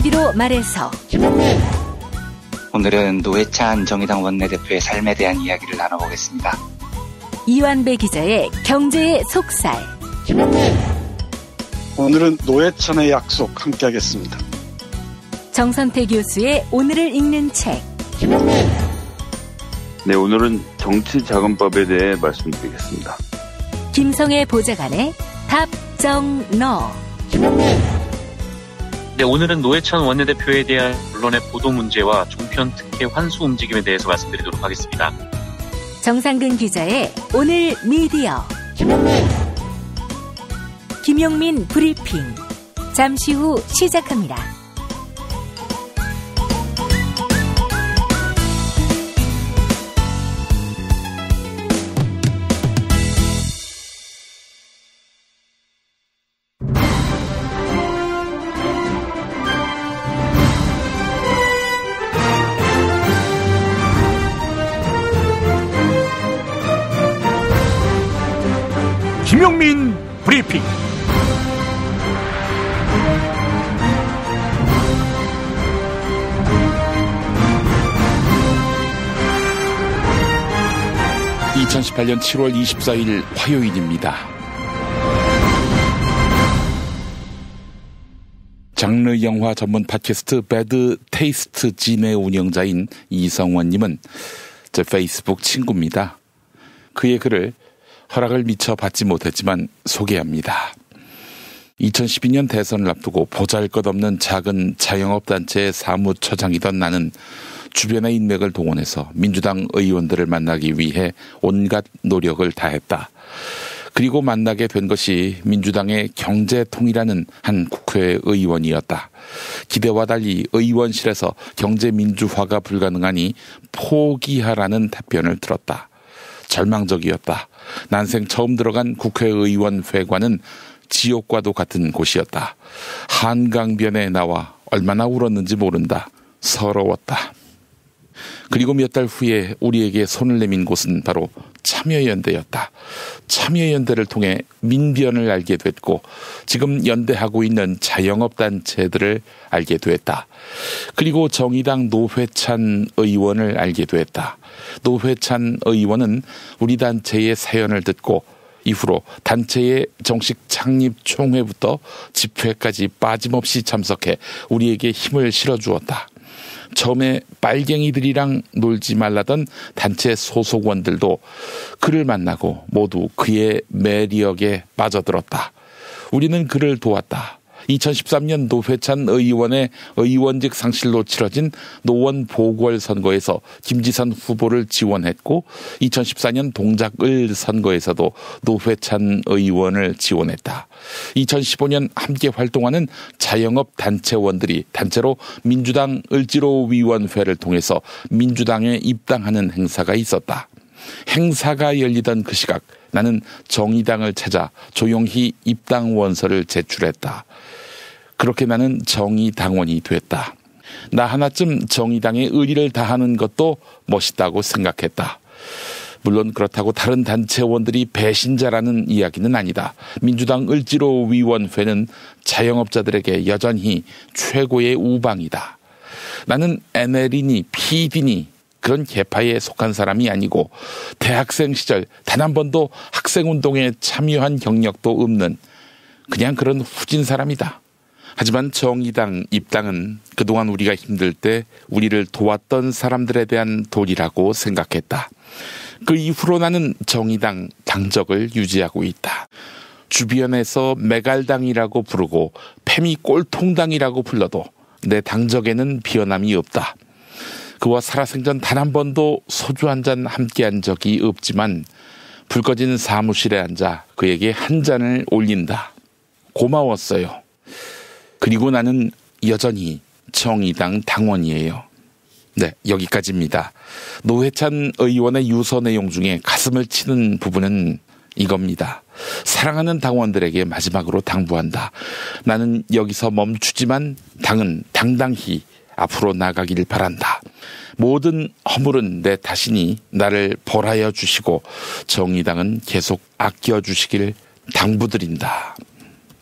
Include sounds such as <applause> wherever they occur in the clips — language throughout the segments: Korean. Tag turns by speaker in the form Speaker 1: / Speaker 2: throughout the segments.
Speaker 1: 한마디로 말해서.
Speaker 2: 오늘은 노회찬 정의당 원내대표의 삶에 대한 이야기를 나눠보겠습니다.
Speaker 1: 이완배 기자의 경제의 속살.
Speaker 3: 오늘은 노회찬의 약속 함께 하겠습니다.
Speaker 1: 정선태 교수의 오늘을 읽는 책.
Speaker 4: 네, 오늘은 정치자금법에 대해 말씀드리겠습니다.
Speaker 1: 김성애 보좌관의 답정너
Speaker 5: 네, 오늘은 노회찬 원내대표에 대한 언론의 보도 문제와 종편 특혜 환수 움직임에 대해서 말씀드리도록 하겠습니다.
Speaker 1: 정상근 기자의 오늘 미디어 김용민 브리핑 잠시 후 시작합니다.
Speaker 6: (2018년 7월 24일) 화요일입니다. 장르 영화 전문 팟캐스트 배드 테이스트 진의 운영자인 이성원님은 제 페이스북 친구입니다. 그의 글을 허락을 미처 받지 못했지만 소개합니다. 2012년 대선을 앞두고 보잘 것 없는 작은 자영업단체의 사무처장이던 나는 주변의 인맥을 동원해서 민주당 의원들을 만나기 위해 온갖 노력을 다했다. 그리고 만나게 된 것이 민주당의 경제통이라는 한 국회 의원이었다. 기대와 달리 의원실에서 경제민주화가 불가능하니 포기하라는 답변을 들었다. 절망적이었다. 난생 처음 들어간 국회의원 회관은 지옥과도 같은 곳이었다. 한강변에 나와 얼마나 울었는지 모른다. 서러웠다. 그리고 몇 달 후에 우리에게 손을 내민 곳은 바로 참여연대였다. 참여연대를 통해 민변을 알게 됐고 지금 연대하고 있는 자영업단체들을 알게 됐다. 그리고 정의당 노회찬 의원을 알게 됐다. 노회찬 의원은 우리 단체의 사연을 듣고 이후로 단체의 정식 창립 총회부터 집회까지 빠짐없이 참석해 우리에게 힘을 실어주었다. 처음에 빨갱이들이랑 놀지 말라던 단체 소속원들도 그를 만나고 모두 그의 매력에 빠져들었다. 우리는 그를 도왔다. 2013년 노회찬 의원의 의원직 상실로 치러진 노원 보궐선거에서 김지선 후보를 지원했고 2014년 동작을 선거에서도 노회찬 의원을 지원했다. 2015년 함께 활동하는 자영업 단체원들이 단체로 민주당 을지로위원회를 통해서 민주당에 입당하는 행사가 있었다. 행사가 열리던 그 시각 나는 정의당을 찾아 조용히 입당 원서를 제출했다. 그렇게 나는 정의당원이 됐다. 나 하나쯤 정의당의 의리를 다하는 것도 멋있다고 생각했다. 물론 그렇다고 다른 단체원들이 배신자라는 이야기는 아니다. 민주당 을지로 위원회는 자영업자들에게 여전히 최고의 우방이다. 나는 NL이니 PD니 그런 개파에 속한 사람이 아니고 대학생 시절 단 한 번도 학생운동에 참여한 경력도 없는 그냥 그런 후진 사람이다. 하지만 정의당 입당은 그동안 우리가 힘들 때 우리를 도왔던 사람들에 대한 도리라고 생각했다. 그 이후로 나는 정의당 당적을 유지하고 있다. 주변에서 메갈당이라고 부르고 페미 꼴통당이라고 불러도 내 당적에는 비어남이 없다. 그와 살아생전 단 한 번도 소주 한 잔 함께한 적이 없지만 불 꺼진 사무실에 앉아 그에게 한 잔을 올린다. 고마웠어요. 그리고 나는 여전히 정의당 당원이에요. 네, 여기까지입니다. 노회찬 의원의 유서 내용 중에 가슴을 치는 부분은 이겁니다. 사랑하는 당원들에게 마지막으로 당부한다. 나는 여기서 멈추지만 당은 당당히 앞으로 나가길 바란다. 모든 허물은 내 탓이니 나를 벌하여 주시고 정의당은 계속 아껴 주시길 당부드린다.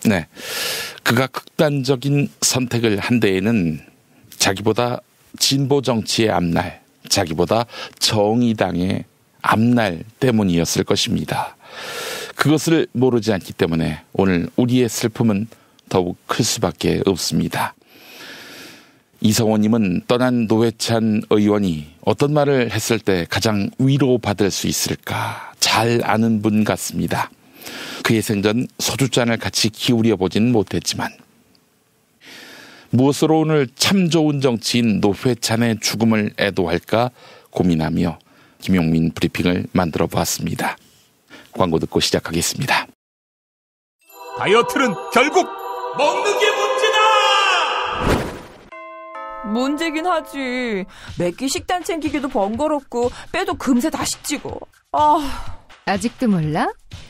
Speaker 6: 네. 그가 극단적인 선택을 한 데에는 자기보다 진보 정치의 앞날, 자기보다 정의당의 앞날 때문이었을 것입니다. 그것을 모르지 않기 때문에 오늘 우리의 슬픔은 더욱 클 수밖에 없습니다. 이성호님은 떠난 노회찬 의원이 어떤 말을 했을 때 가장 위로받을 수 있을까 잘 아는 분 같습니다. 그의 생전 소주잔을 같이 기울여 보진 못했지만 무엇으로 오늘 참 좋은 정치인 노회찬의 죽음을 애도할까 고민하며 김용민 브리핑을 만들어 보았습니다. 광고 듣고 시작하겠습니다.
Speaker 7: 다이어트는 결국 먹는 게 문제다!
Speaker 8: 문제긴 하지. 매끼 식단 챙기기도 번거롭고 빼도 금세 다시 찌고. 아,
Speaker 9: 아직도 몰라?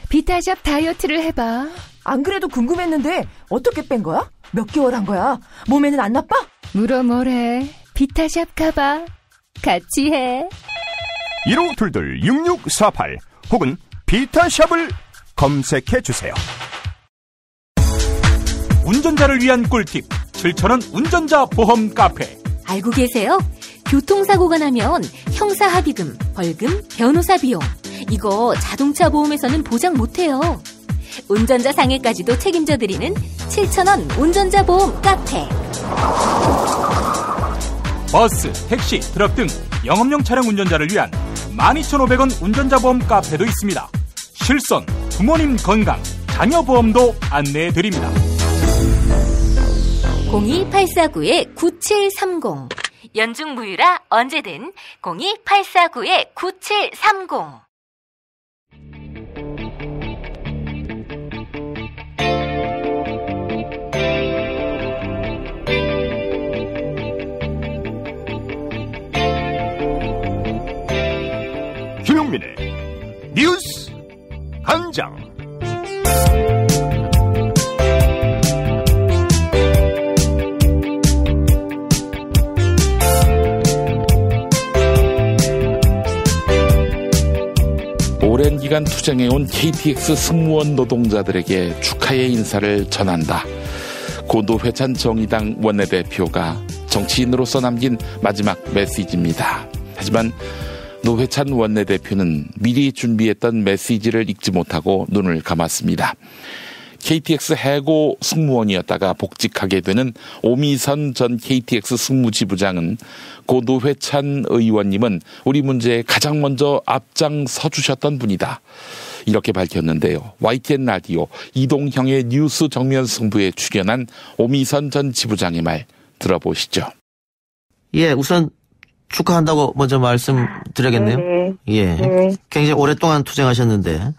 Speaker 9: 비타샵 다이어트를 해봐.
Speaker 8: 안 그래도 궁금했는데 어떻게 뺀 거야? 몇 개월 한 거야? 몸에는 안 나빠?
Speaker 9: 물어 뭐래. 비타샵 가봐. 같이 해.
Speaker 7: 1522-6648 혹은 비타샵을 검색해 주세요. 운전자를 위한 꿀팁 7,000원 운전자 보험 카페
Speaker 1: 알고 계세요? 교통사고가 나면 형사합의금, 벌금, 변호사 비용. 이거 자동차 보험에서는 보장 못해요. 운전자 상해까지도 책임져 드리는 7,000원 운전자 보험 카페.
Speaker 7: 버스, 택시, 트럭 등 영업용 차량 운전자를 위한 12,500원 운전자 보험 카페도 있습니다. 실손, 부모님 건강, 자녀 보험도 안내해 드립니다.
Speaker 1: 02849-9730. 연중 무휴라 언제든 02849-9730.
Speaker 7: 뉴스 간장
Speaker 6: 오랜 기간 투쟁해온 KTX 승무원 노동자들에게 축하의 인사를 전한다. 고도회찬 정의당 원내대표가 정치인으로서 남긴 마지막 메시지입니다. 하지만 노회찬 원내대표는 미리 준비했던 메시지를 읽지 못하고 눈을 감았습니다. KTX 해고 승무원이었다가 복직하게 되는 오미선 전 KTX 승무지부장은 고 노회찬 의원님은 우리 문제에 가장 먼저 앞장서 주셨던 분이다. 이렇게 밝혔는데요. YTN 라디오 이동형의 뉴스 정면 승부에 출연한 오미선 전 지부장의 말 들어보시죠.
Speaker 10: 예, 우선 축하한다고 먼저 말씀드려야겠네요.
Speaker 11: 네,
Speaker 10: 예.
Speaker 11: 네.
Speaker 10: 굉장히 오랫동안 투쟁하셨는데,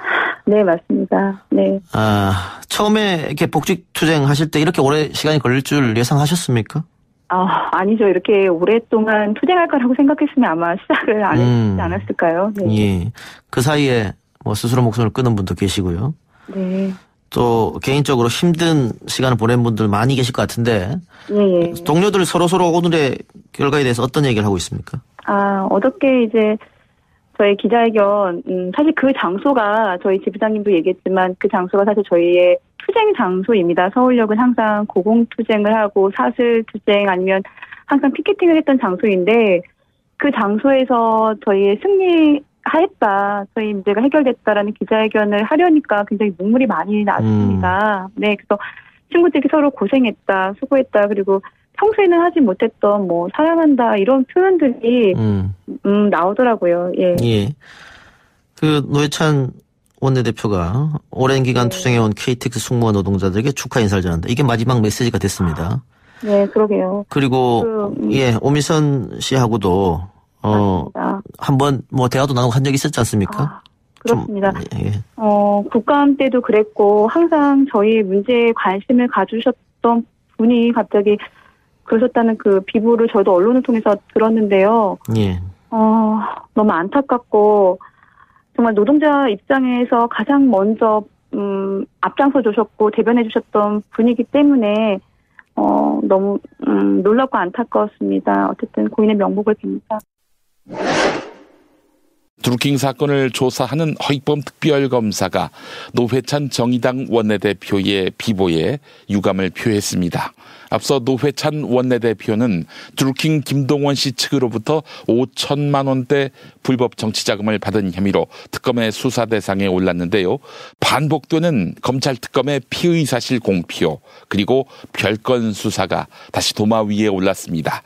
Speaker 11: 네, 맞습니다. 네.
Speaker 10: 아, 처음에 이렇게 복직 투쟁하실 때 이렇게 오래 시간이 걸릴 줄 예상하셨습니까?
Speaker 11: 아, 아니죠. 이렇게 오랫동안 투쟁할 거라고 생각했으면 아마 시작을 안 했지
Speaker 10: 음.
Speaker 11: 않았을까요? 네.
Speaker 10: 예. 그 사이에 뭐 스스로 목숨을 끊은 분도 계시고요.
Speaker 11: 네.
Speaker 10: 또 개인적으로 힘든 시간을 보낸 분들 많이 계실 것 같은데,
Speaker 11: 예, 예.
Speaker 10: 동료들 서로 서로 오늘의 결과에 대해서 어떤 얘기를 하고 있습니까?
Speaker 11: 아, 어저께 이제 저희 기자회견, 음, 사실 그 장소가 저희 지부장님도 얘기했지만 그 장소가 사실 저희의 투쟁 장소입니다. 서울역은 항상 고공 투쟁을 하고 사슬 투쟁 아니면 항상 피켓팅을 했던 장소인데 그 장소에서 저희의 승리 하였다, 저희 문제가 해결됐다라는 기자회견을 하려니까 굉장히 눈물이 많이 났습니다. 네, 그래서 친구들이 서로 고생했다, 수고했다, 그리고 평소에는 하지 못했던 뭐 사랑한다 이런 표현들이
Speaker 10: 음,
Speaker 11: 음 나오더라고요. 예.
Speaker 10: 예. 그 노회찬 원내대표가 오랜 기간 투쟁해온 KTX 승무원 노동자들에게 축하 인사를 전한다. 이게 마지막 메시지가 됐습니다.
Speaker 11: 네, 그러게요.
Speaker 10: 그리고
Speaker 11: 그, 음.
Speaker 10: 예 오미선 씨하고도 어. 한번 뭐 대화도 나누고 한 적이 있었지 않습니까?
Speaker 11: 아, 그렇습니다.
Speaker 10: 좀, 예.
Speaker 11: 어, 국감 때도 그랬고 항상 저희 문제에 관심을 가주셨던 분이 갑자기 그러셨다는 그 비보를 저도 언론을 통해서 들었는데요.
Speaker 10: 예.
Speaker 11: 어, 너무 안타깝고 정말 노동자 입장에서 가장 먼저 음, 앞장서 주셨고 대변해 주셨던 분이기 때문에 어, 너무 음, 놀랍고 안타까웠습니다. 어쨌든 고인의 명복을 빕니다.
Speaker 6: 드루킹 사건을 조사하는 허익범 특별검사가 노회찬 정의당 원내대표의 비보에 유감을 표했습니다. 앞서 노회찬 원내대표는 드루킹 김동원 씨 측으로부터 5천만 원대 불법 정치 자금을 받은 혐의로 특검의 수사 대상에 올랐는데요. 반복되는 검찰 특검의 피의 사실 공표 그리고 별건 수사가 다시 도마 위에 올랐습니다.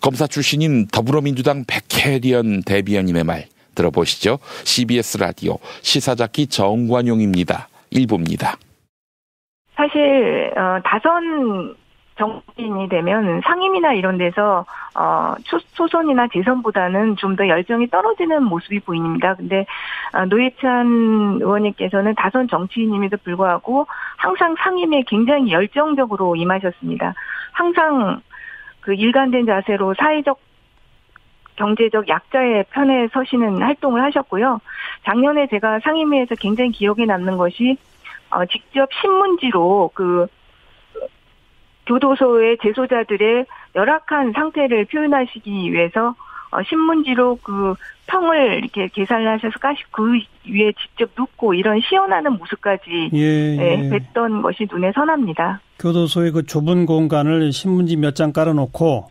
Speaker 6: 검사 출신인 더불어민주당 백혜련 대비원님의 말 들어보시죠. CBS 라디오 시사자키 정관용입니다. 일부입니다.
Speaker 12: 사실 어, 다선 정치인이 되면 상임이나 이런 데서 어, 소선이나 재선보다는 좀 더 열정이 떨어지는 모습이 보입니다. 근데 어, 노회찬 의원님께서는 다선 정치인임에도 불구하고 항상 상임에 굉장히 열정적으로 임하셨습니다. 항상 그 일관된 자세로 사회적 경제적 약자의 편에 서시는 활동을 하셨고요. 작년에 제가 상임위에서 굉장히 기억에 남는 것이 어, 직접 신문지로 그 교도소의 재소자들의 열악한 상태를 표현하시기 위해서 어, 신문지로 그 평을 이렇게 계산을 하셔서 까시 그 위에 직접 눕고 이런 시연하는 모습까지 예, 예. 예, 뵀던 것이 눈에 선합니다.
Speaker 13: 교도소의 그 좁은 공간을 신문지 몇 장 깔아놓고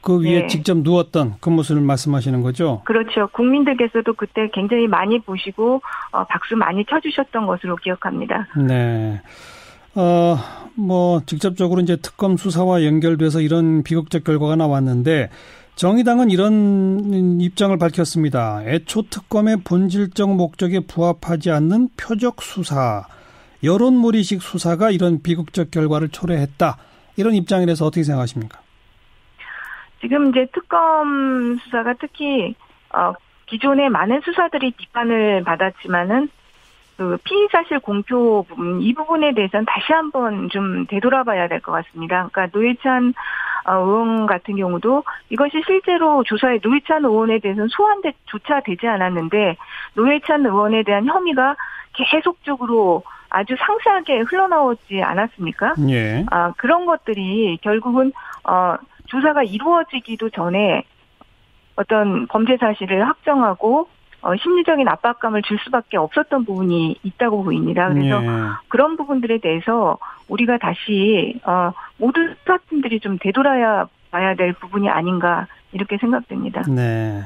Speaker 13: 그 위에 네. 직접 누웠던 그 모습을 말씀하시는 거죠?
Speaker 12: 그렇죠. 국민들께서도 그때 굉장히 많이 보시고 어, 박수 많이 쳐주셨던 것으로 기억합니다.
Speaker 13: 네. 어, 뭐 직접적으로 이제 특검 수사와 연결돼서 이런 비극적 결과가 나왔는데 정의당은 이런 입장을 밝혔습니다. 애초 특검의 본질적 목적에 부합하지 않는 표적 수사, 여론몰이식 수사가 이런 비극적 결과를 초래했다. 이런 입장에 대해서 어떻게 생각하십니까?
Speaker 12: 지금 이제 특검 수사가 특히 어 기존의 많은 수사들이 비판을 받았지만은 그 피의 사실 공표 부분 이 부분에 대해서는 다시 한번 좀 되돌아봐야 될 것 같습니다. 그러니까 노회찬 어, 의원 같은 경우도 이것이 실제로 조사에 노회찬 의원에 대해서는 소환조차 되지 않았는데 노회찬 의원에 대한 혐의가 계속적으로 아주 상세하게 흘러나오지 않았습니까? 예. 아 그런 것들이 결국은 어 조사가 이루어지기도 전에 어떤 범죄 사실을 확정하고 어, 심리적인 압박감을 줄 수밖에 없었던 부분이 있다고 보입니다. 그래서 예. 그런 부분들에 대해서 우리가 다시 어, 모든 수사팀들이 좀 되돌아야 봐야 될 부분이 아닌가 이렇게 생각됩니다.
Speaker 13: 네.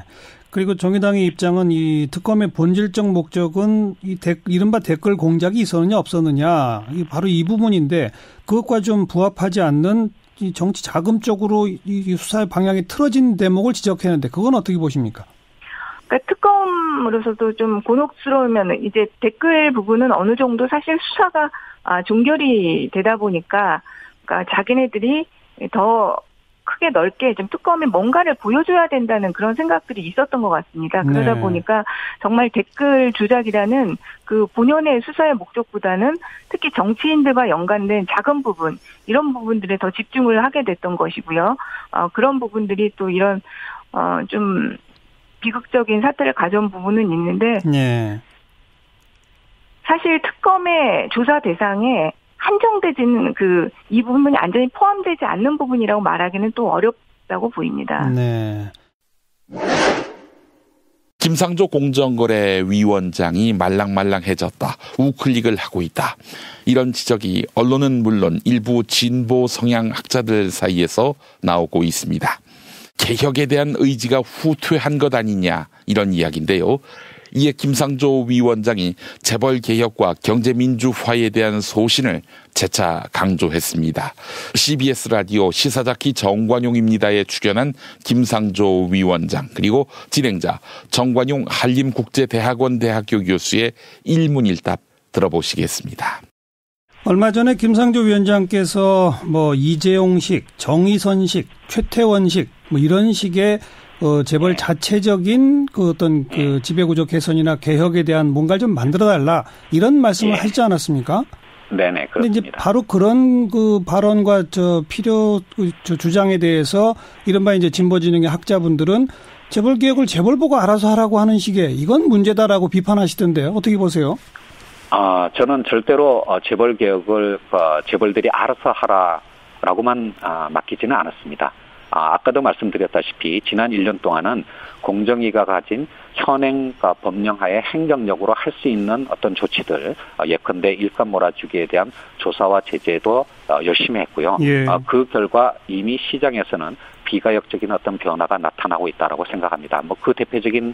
Speaker 13: 그리고 정의당의 입장은 이 특검의 본질적 목적은 이 데, 이른바 댓글 공작이 있었느냐 없었느냐 이 바로 이 부분인데 그것과 좀 부합하지 않는 이 정치 자금 쪽으로 이 수사의 방향이 틀어진 대목을 지적했는데 그건 어떻게 보십니까?
Speaker 12: 그러니까 특검으로서도 좀 곤혹스러우면 이제 댓글 부분은 어느 정도 사실 수사가 아, 종결이 되다 보니까 그러니까 자기네들이 더 크게 넓게 좀 특검에 뭔가를 보여줘야 된다는 그런 생각들이 있었던 것 같습니다. 그러다 네. 보니까 정말 댓글 조작이라는 그 본연의 수사의 목적보다는 특히 정치인들과 연관된 작은 부분 이런 부분들에 더 집중을 하게 됐던 것이고요. 어, 그런 부분들이 또 이런 어, 좀 비극적인 사태를 가져온 부분은 있는데 네. 사실 특검의 조사 대상에 한정되지는 그 이 부분이 완전히 포함되지 않는 부분이라고 말하기는 또 어렵다고 보입니다. 네.
Speaker 6: 김상조 공정거래위원장이 말랑말랑해졌다. 우클릭을 하고 있다. 이런 지적이 언론은 물론 일부 진보 성향 학자들 사이에서 나오고 있습니다. 개혁에 대한 의지가 후퇴한 것 아니냐 이런 이야기인데요. 이에 김상조 위원장이 재벌 개혁과 경제 민주화에 대한 소신을 재차 강조했습니다. CBS 라디오 시사자키 정관용입니다에 출연한 김상조 위원장 그리고 진행자 정관용 한림국제대학원 대학교 교수의 일문일답 들어보시겠습니다.
Speaker 13: 얼마 전에 김상조 위원장께서 뭐 이재용식, 정의선식, 최태원식 뭐 이런 식의 어 재벌 네. 자체적인 그 어떤 그 네. 지배구조 개선이나 개혁에 대한 뭔가를 좀 만들어 달라 이런 말씀을 네. 하지 않았습니까?
Speaker 14: 네네 그렇습니다.
Speaker 13: 근데 이제 바로 그런 그 발언과 저 필요 저 주장에 대해서 이른바 이제 진보진영의 학자분들은 재벌 개혁을 재벌 보고 알아서 하라고 하는 식의 이건 문제다라고 비판하시던데요. 어떻게 보세요?
Speaker 14: 아, 저는 절대로 어, 재벌 개혁을 어, 재벌들이 알아서 하라라고만 아, 맡기지는 않았습니다. 아, 아까도 말씀드렸다시피 지난 1년 동안은 공정위가 가진 현행과 법령하에 행정력으로 할 수 있는 어떤 조치들 어, 예컨대 일감 몰아주기에 대한 조사와 제재도 어, 열심히 했고요.
Speaker 13: 예.
Speaker 14: 어, 그 결과 이미 시장에서는 비가역적인 어떤 변화가 나타나고 있다라고 생각합니다. 뭐 그 대표적인 어,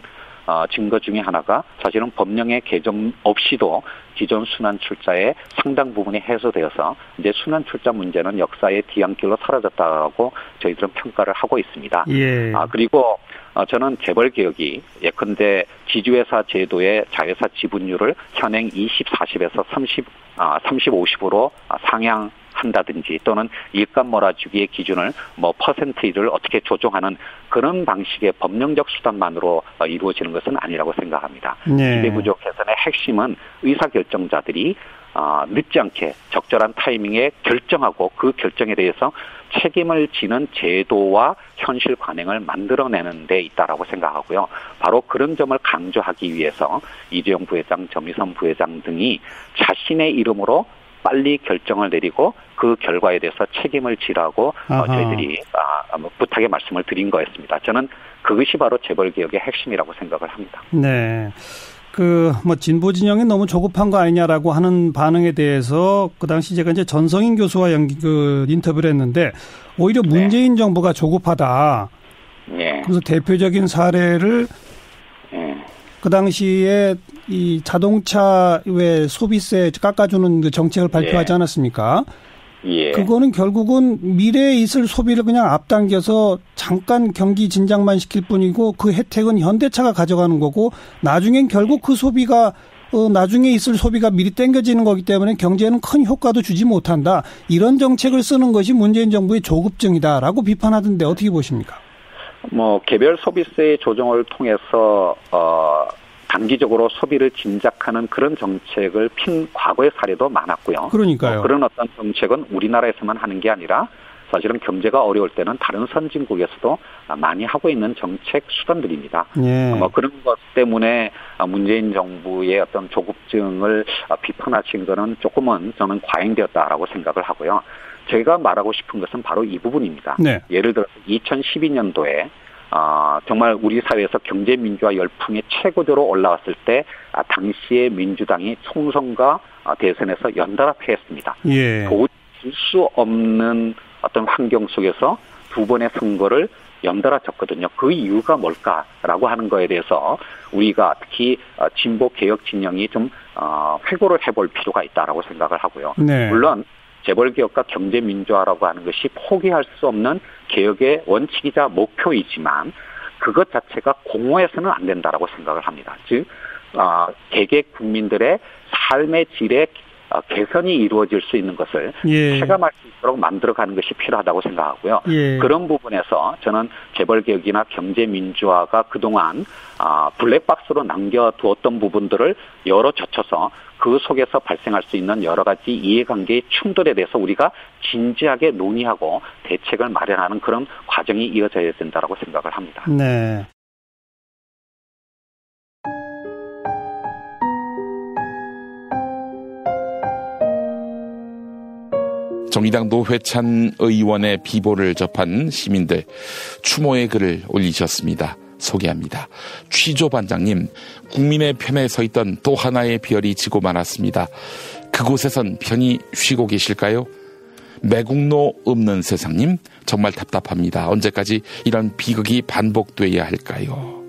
Speaker 14: 증거 중에 하나가 사실은 법령의 개정 없이도 기존 순환 출자의 상당 부분이 해소되어서 이제 순환 출자 문제는 역사의 뒤안길로 사라졌다고 저희들은 평가를 하고 있습니다.
Speaker 13: 예.
Speaker 14: 아 그리고 어, 저는 재벌 개혁이 예컨대 지주회사 제도의 자회사 지분율을 현행 20, 40에서 30, 아, 30, 50으로 상향 한다든지 또는 일감 몰아주기의 기준을 뭐 퍼센트를 어떻게 조정하는 그런 방식의 법령적 수단만으로 어, 이루어지는 것은 아니라고 생각합니다.
Speaker 13: 네.
Speaker 14: 지배구조 개선의 핵심은 의사결정자들이 어, 늦지 않게 적절한 타이밍에 결정하고 그 결정에 대해서 책임을 지는 제도와 현실 관행을 만들어내는 데 있다라고 생각하고요. 바로 그런 점을 강조하기 위해서 이재용 부회장, 정미선 부회장 등이 자신의 이름으로 빨리 결정을 내리고 그 결과에 대해서 책임을 지라고 어,
Speaker 13: 아하.
Speaker 14: 저희들이 아, 뭐 부탁의 말씀을 드린 거였습니다. 저는 그것이 바로 재벌 개혁의 핵심이라고 생각을 합니다.
Speaker 13: 네. 그, 뭐, 진보 진영이 너무 조급한 거 아니냐라고 하는 반응에 대해서 그 당시 제가 이제 전성인 교수와 연기, 그, 인터뷰를 했는데 오히려 문재인 정부가 조급하다.
Speaker 14: 예.
Speaker 13: 그래서 대표적인 사례를
Speaker 14: 예.
Speaker 13: 그 당시에 이 자동차 왜 소비세 깎아주는 그 정책을 발표하지
Speaker 14: 예.
Speaker 13: 않았습니까?
Speaker 14: 예.
Speaker 13: 그거는 결국은 미래에 있을 소비를 그냥 앞당겨서 잠깐 경기 진작만 시킬 뿐이고 그 혜택은 현대차가 가져가는 거고 나중엔 결국 그 소비가 어, 나중에 있을 소비가 미리 땡겨지는 거기 때문에 경제에는 큰 효과도 주지 못한다. 이런 정책을 쓰는 것이 문재인 정부의 조급증이다라고 비판하던데 어떻게 보십니까?
Speaker 14: 뭐 개별 소비세 조정을 통해서 어 단기적으로 소비를 진작하는 그런 정책을 핀 과거의 사례도 많았고요.
Speaker 13: 그러니까요.
Speaker 14: 어, 그런 어떤 정책은 우리나라에서만 하는 게 아니라 사실은 경제가 어려울 때는 다른 선진국에서도 많이 하고 있는 정책 수단들입니다.
Speaker 13: 예.
Speaker 14: 뭐 그런 것 때문에 문재인 정부의 어떤 조급증을 비판하신 거는 조금은 저는 과잉되었다라고 생각을 하고요. 제가 말하고 싶은 것은 바로 이 부분입니다.
Speaker 13: 네.
Speaker 14: 예를 들어 2012년도에 아, 정말 우리 사회에서 경제 민주화 열풍이 최고조로 올라왔을 때 아, 당시에 민주당이 총선과 아, 대선에서 연달아 패했습니다.
Speaker 13: 예.
Speaker 14: 도저히 수 없는 어떤 환경 속에서 두 번의 선거를 연달아 졌거든요. 그 이유가 뭘까라고 하는 거에 대해서 우리가 특히 어, 진보 개혁 진영이 좀 어, 회고를 해볼 필요가 있다라고 생각을 하고요.
Speaker 13: 네.
Speaker 14: 물론 재벌 개혁과 경제 민주화라고 하는 것이 포기할 수 없는 개혁의 원칙이자 목표이지만 그것 자체가 공허해서는 안 된다라고 생각을 합니다. 즉, 어, 개개 국민들의 삶의 질의 어, 개선이 이루어질 수 있는 것을
Speaker 13: 예.
Speaker 14: 체감할 수 있도록 만들어가는 것이 필요하다고 생각하고요.
Speaker 13: 예.
Speaker 14: 그런 부분에서 저는 재벌 개혁이나 경제 민주화가 그동안 아, 블랙박스로 남겨두었던 부분들을 열어 젖혀서 그 속에서 발생할 수 있는 여러 가지 이해관계의 충돌에 대해서 우리가 진지하게 논의하고 대책을 마련하는 그런 과정이 이어져야 된다고 생각을 합니다.
Speaker 13: 네.
Speaker 6: 정의당 노회찬 의원의 비보를 접한 시민들 추모의 글을 올리셨습니다. 소개합니다. 취조 반장님, 국민의 편에 서 있던 또 하나의 별이 지고 말았습니다. 그곳에선 편히 쉬고 계실까요? 매국노 없는 세상님, 정말 답답합니다. 언제까지 이런 비극이 반복돼야 할까요?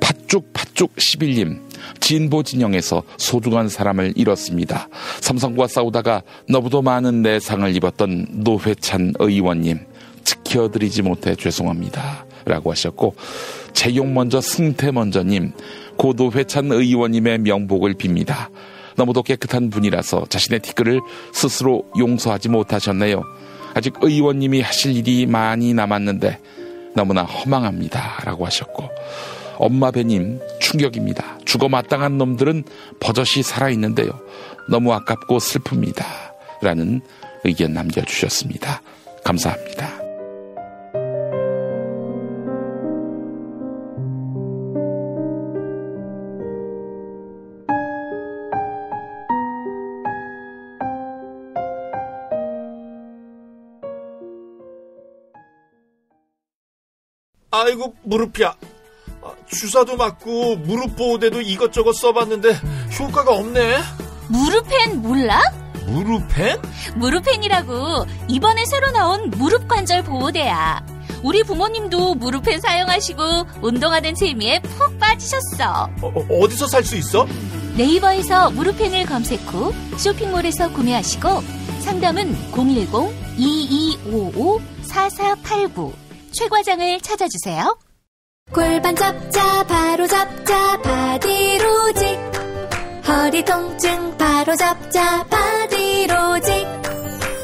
Speaker 6: 팥죽 팥죽 11님, 진보 진영에서 소중한 사람을 잃었습니다. 삼성과 싸우다가 너무도 많은 내상을 입었던 노회찬 의원님, 지켜드리지 못해 죄송합니다. 라고 하셨고, 재용 먼저 승태 먼저님, 고 노회찬 의원님의 명복을 빕니다. 너무도 깨끗한 분이라서 자신의 티끌을 스스로 용서하지 못하셨네요. 아직 의원님이 하실 일이 많이 남았는데 너무나 허망합니다. 라고 하셨고, 엄마 배님 충격입니다. 죽어 마땅한 놈들은 버젓이 살아있는데요. 너무 아깝고 슬픕니다. 라는 의견 남겨주셨습니다. 감사합니다.
Speaker 15: 아이고 무릎이야. 아, 주사도 맞고 무릎 보호대도 이것저것 써봤는데 효과가 없네.
Speaker 1: 무릎펜 몰라?
Speaker 15: 무릎펜?
Speaker 1: 무릎펜이라고 이번에 새로 나온 무릎 관절 보호대야. 우리 부모님도 무릎펜 사용하시고 운동하는 재미에 푹 빠지셨어.
Speaker 15: 어, 디서 살 수 있어?
Speaker 1: 네이버에서 무릎펜을 검색 후 쇼핑몰에서 구매하시고 상담은 010-2255-4489 최 과장을 찾아주세요.
Speaker 16: 골반 잡자 바로 잡자 바디로직. 허리 통증 바로 잡자 바디로직.